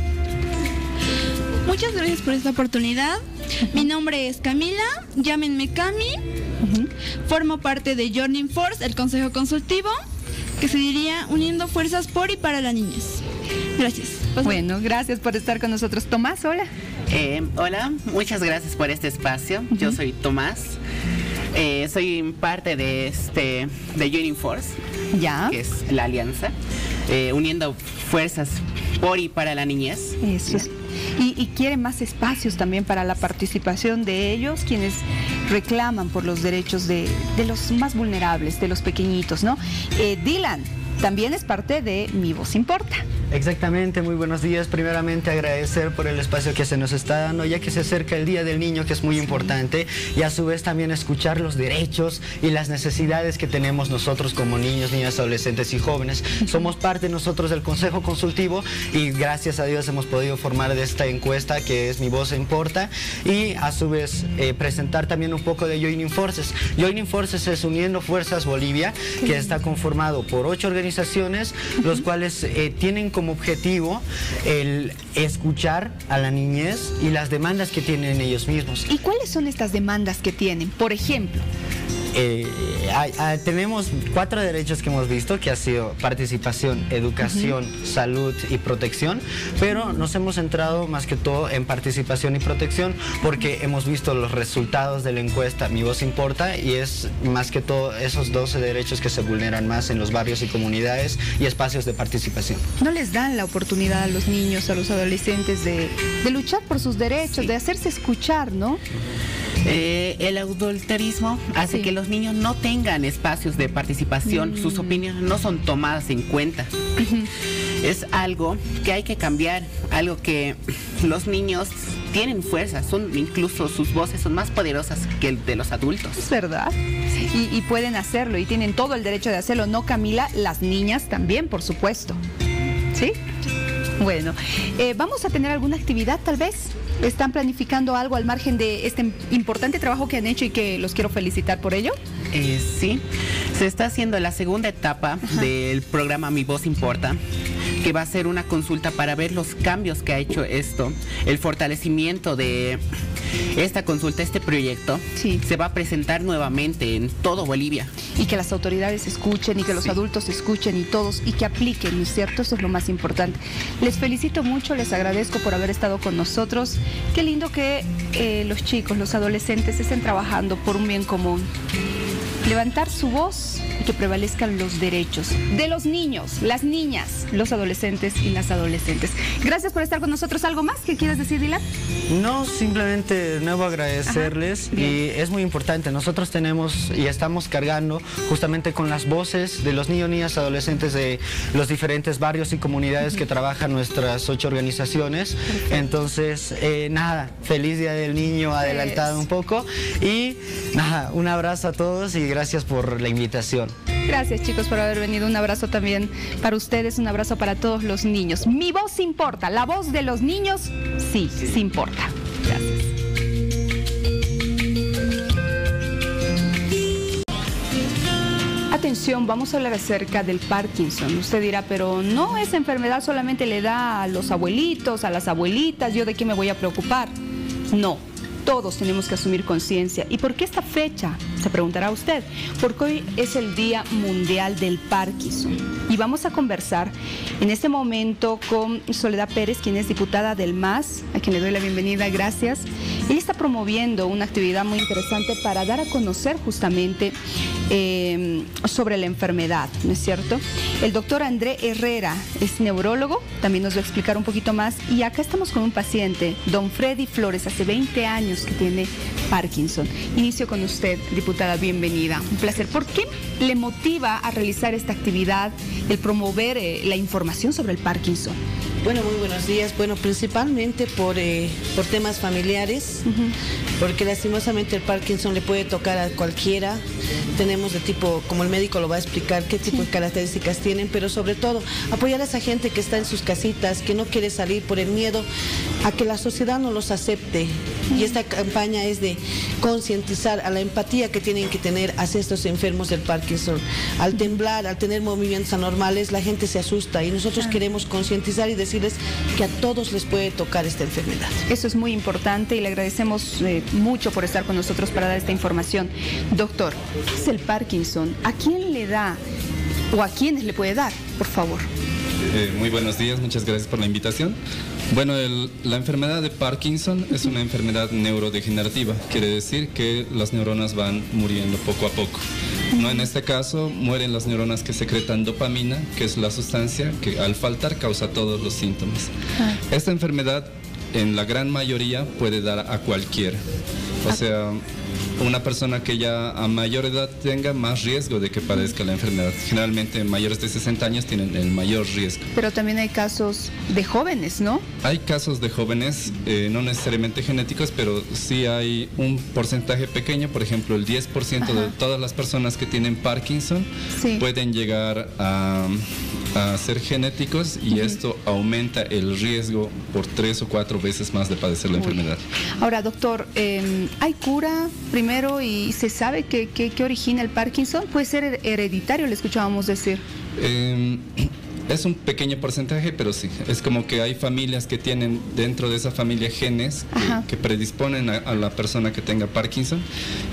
Muchas gracias por esta oportunidad. Mi nombre es Camila, llámenme Cami. Formo parte de Journey Force, el consejo consultivo, que se diría uniendo fuerzas por y para la niñez. Gracias. Bueno, gracias por estar con nosotros. Tomás, hola. Eh, hola, muchas gracias por este espacio. Yo soy Tomás. Eh, soy parte de este de Journey Force, ya. que es la alianza, eh, uniendo fuerzas y para la niñez. Eso es y, y quieren más espacios también para la participación de ellos, quienes reclaman por los derechos de, de los más vulnerables, de los pequeñitos, ¿no? Eh, Dylan, también es parte de Mi Voz Importa. Exactamente, muy buenos días. Primeramente agradecer por el espacio que se nos está dando, ya que se acerca el Día del Niño, que es muy importante, y a su vez también escuchar los derechos y las necesidades que tenemos nosotros como niños, niñas, adolescentes y jóvenes. Somos parte nosotros del Consejo Consultivo y gracias a Dios hemos podido formar de esta encuesta que es Mi Voz Importa y a su vez eh, presentar también un poco de Joining Forces. Joining Forces es Uniendo Fuerzas Bolivia, que está conformado por ocho organizaciones organizaciones, los cuales eh, tienen como objetivo el escuchar a la niñez y las demandas que tienen ellos mismos. ¿Y cuáles son estas demandas que tienen? Por ejemplo. Eh, tenemos cuatro derechos que hemos visto, que ha sido participación, educación, salud y protección, pero nos hemos centrado más que todo en participación y protección porque hemos visto los resultados de la encuesta Mi Voz Importa y es más que todo esos 12 derechos que se vulneran más en los barrios y comunidades y espacios de participación. No les dan la oportunidad a los niños, a los adolescentes de, luchar por sus derechos, de hacerse escuchar, ¿no? Eh, el adulterismo hace que los niños no tengan espacios de participación, mm. sus opiniones no son tomadas en cuenta. Es algo que hay que cambiar, algo que los niños tienen fuerza, son incluso sus voces son más poderosas que el de los adultos. Es verdad. Y, y pueden hacerlo y tienen todo el derecho de hacerlo, ¿no, Camila? Las niñas también, por supuesto. ¿Sí? Bueno, eh, ¿vamos a tener alguna actividad tal vez? ¿Están planificando algo al margen de este importante trabajo que han hecho y que los quiero felicitar por ello? Eh, sí, se está haciendo la segunda etapa del programa Mi Voz Importa que va a ser una consulta para ver los cambios que ha hecho esto, el fortalecimiento de esta consulta, este proyecto, se va a presentar nuevamente en todo Bolivia. Y que las autoridades escuchen y que los adultos escuchen y todos y que apliquen, ¿no es cierto? Eso es lo más importante. Les felicito mucho, les agradezco por haber estado con nosotros. Qué lindo que eh, los chicos, los adolescentes estén trabajando por un bien común. Levantar su voz y que prevalezcan los derechos de los niños, las niñas, los adolescentes y las adolescentes. Gracias por estar con nosotros. ¿Algo más que quieras decir, Dylan? No, simplemente de nuevo agradecerles y es muy importante. Nosotros tenemos y estamos cargando justamente con las voces de los niños, niñas, adolescentes de los diferentes barrios y comunidades que trabajan nuestras ocho organizaciones. Entonces, eh, nada, feliz Día del Niño adelantado un poco y nada, un abrazo a todos y gracias por la invitación. Gracias chicos por haber venido. Un abrazo también para ustedes, un abrazo para todos los niños. Mi voz importa, la voz de los niños sí, sí, importa. Gracias. Atención, vamos a hablar acerca del Parkinson. Usted dirá, pero no, esa enfermedad solamente le da a los abuelitos, a las abuelitas, ¿yo de qué me voy a preocupar? No, todos tenemos que asumir conciencia. ¿Y por qué esta fecha? Se preguntará usted. Porque hoy es el Día Mundial del Parkinson. Y vamos a conversar en este momento con Soledad Pérez, quien es diputada del MAS, a quien le doy la bienvenida, gracias. Ella está promoviendo una actividad muy interesante para dar a conocer justamente eh, sobre la enfermedad, ¿no es cierto? El doctor André Herrera es neurólogo, también nos va a explicar un poquito más. Y acá estamos con un paciente, don Freddy Flores, hace 20 años que tiene Parkinson. Inicio con usted, diputada, bienvenida. Un placer. ¿Por qué le motiva a realizar esta actividad, el promover eh, la información sobre el Parkinson? Bueno, muy buenos días. Bueno, principalmente por, eh, por temas familiares, porque lastimosamente el Parkinson le puede tocar a cualquiera. Tenemos de tipo, como el médico lo va a explicar, qué tipo de características tienen, pero sobre todo apoyar a esa gente que está en sus casitas, que no quiere salir por el miedo a que la sociedad no los acepte. Y esta campaña es de concientizar a la empatía que tienen que tener hacia estos enfermos del Parkinson. Al temblar, al tener movimientos anormales, la gente se asusta y nosotros queremos concientizar y decirles que a todos les puede tocar esta enfermedad. Eso es muy importante y le agradecemos eh, mucho por estar con nosotros para dar esta información. Doctor, ¿qué es el Parkinson? ¿A quién le da o a quiénes le puede dar, por favor? Eh, muy buenos días, muchas gracias por la invitación. Bueno, el- la enfermedad de Parkinson es una enfermedad neurodegenerativa, quiere decir que las neuronas van muriendo poco a poco. No en este caso mueren las neuronas que secretan dopamina, que es la sustancia que al faltar causa todos los síntomas. Esta enfermedad en la gran mayoría puede dar a cualquiera. O sea, una persona que ya a mayor edad tenga más riesgo de que padezca la enfermedad. Generalmente mayores de 60 años tienen el mayor riesgo. Pero también hay casos de jóvenes, ¿no? Hay casos de jóvenes, eh, no necesariamente genéticos, pero sí hay un porcentaje pequeño, por ejemplo, el 10% de Ajá. todas las personas que tienen Parkinson Sí. pueden llegar a, a ser genéticos y esto aumenta el riesgo por tres o cuatro veces más de padecer la enfermedad. Ahora, doctor, eh, ¿hay cura primero y se sabe qué origina el Parkinson? Puede ser her- hereditario, le escuchábamos decir. Eh, es un pequeño porcentaje, pero sí. Es como que hay familias que tienen dentro de esa familia genes que, que predisponen a, a la persona que tenga Parkinson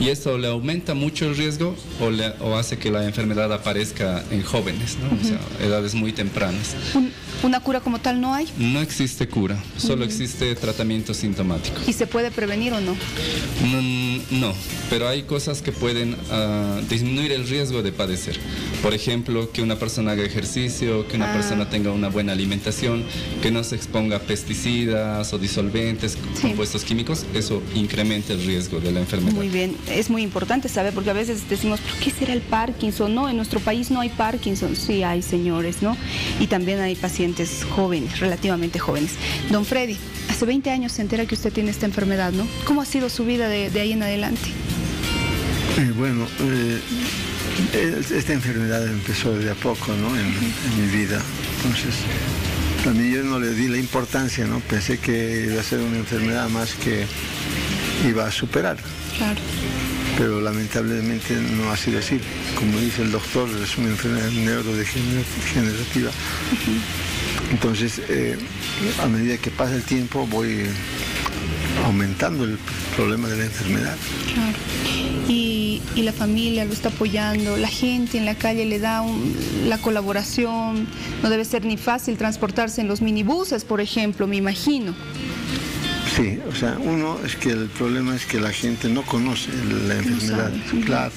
y esto le aumenta mucho el riesgo o, le- o hace que la enfermedad aparezca en jóvenes, ¿no? o sea, edades muy tempranas. Un- una cura como tal no hay No existe cura, solo Ujú. existe tratamiento sintomático. y se puede prevenir o no. Mm, No, pero hay cosas que pueden ah, disminuir el riesgo de padecer. Por ejemplo, que una persona haga ejercicio, que una Ah. persona tenga una buena alimentación, que no se exponga a pesticidas o disolventes, compuestos químicos, eso incrementa el riesgo de la enfermedad. Muy bien, es muy importante saber porque a veces decimos, ¿pero qué será el Parkinson? No, en nuestro país no hay Parkinson. Sí hay, señores, ¿no? Y también hay pacientes jóvenes, relativamente jóvenes. Don Freddy, hace 20 años se entera que usted tiene esta enfermedad, ¿no? ¿Cómo ha sido su vida de, de ahí en adelante? Eh, bueno, eh, esta enfermedad empezó de a poco, ¿no? En, en mi vida. Entonces, a mí yo no le di la importancia, ¿no? Pensé que iba a ser una enfermedad más que iba a superar. Claro. Pero lamentablemente no ha sido así. Como dice el doctor, es una enfermedad neurodegenerativa. Entonces, eh, a medida que pasa el tiempo, voy aumentando el problema de la enfermedad. Claro. Y, y la familia lo está apoyando, la gente en la calle le da un- la colaboración. No debe ser ni fácil transportarse en los minibuses, por ejemplo, me imagino. Sí, o sea, uno es que el problema es que la gente no conoce la enfermedad, claro.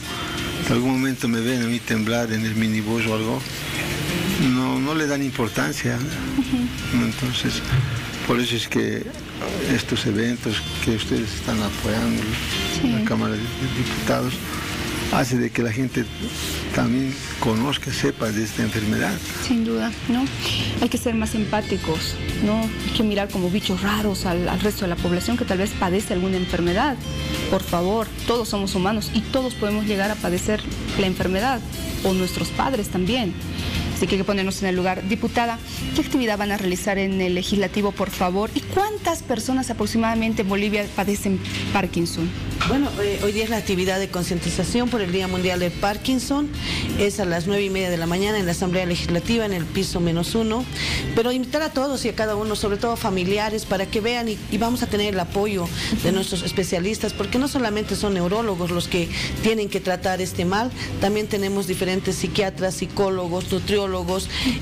en algún momento me ven a mí temblar en el minibús o algo, no, no le dan importancia. Entonces, por eso es que estos eventos que ustedes están apoyando, la Cámara de Diputados, hace de que la gente también conozca, sepa de esta enfermedad. Sin duda, ¿no? Hay que ser más empáticos, ¿no? Hay que mirar como bichos raros al, al resto de la población que tal vez padece alguna enfermedad. Por favor, todos somos humanos y todos podemos llegar a padecer la enfermedad, o nuestros padres también. Así que hay que ponernos en el lugar. Diputada, ¿qué actividad van a realizar en el legislativo, por favor? ¿Y cuántas personas aproximadamente en Bolivia padecen Parkinson? Bueno, eh, hoy día es la actividad de concientización por el Día Mundial del Parkinson. Es a las nueve y media de la mañana en la Asamblea Legislativa, en el piso menos uno. Pero invitar a todos y a cada uno, sobre todo familiares, para que vean y, y vamos a tener el apoyo de nuestros especialistas, porque no solamente son neurólogos los que tienen que tratar este mal, también tenemos diferentes psiquiatras, psicólogos, nutriólogos,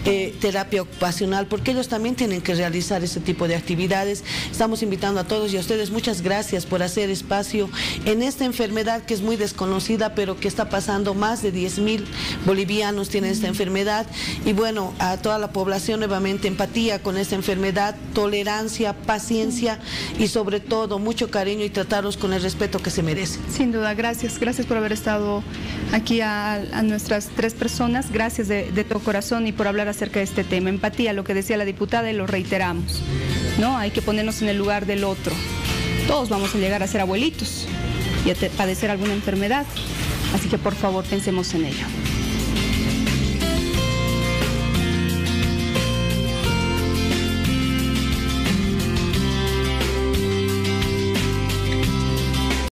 eh, terapia ocupacional, porque ellos también tienen que realizar ese tipo de actividades. Estamos invitando a todos y a ustedes, muchas gracias por hacer espacio en esta enfermedad que es muy desconocida, pero que está pasando más de 10 mil bolivianos tienen esta enfermedad. Y bueno, a toda la población nuevamente empatía con esta enfermedad, tolerancia, paciencia y sobre todo mucho cariño y tratarlos con el respeto que se merecen. Sin duda, gracias. Gracias por haber estado aquí a, a nuestras tres personas. Gracias de, de todo corazón y por hablar acerca de este tema. Empatía, lo que decía la diputada y lo reiteramos. ¿no? Hay que ponernos en el lugar del otro. Todos vamos a llegar a ser abuelitos y a padecer alguna enfermedad. Así que por favor pensemos en ello.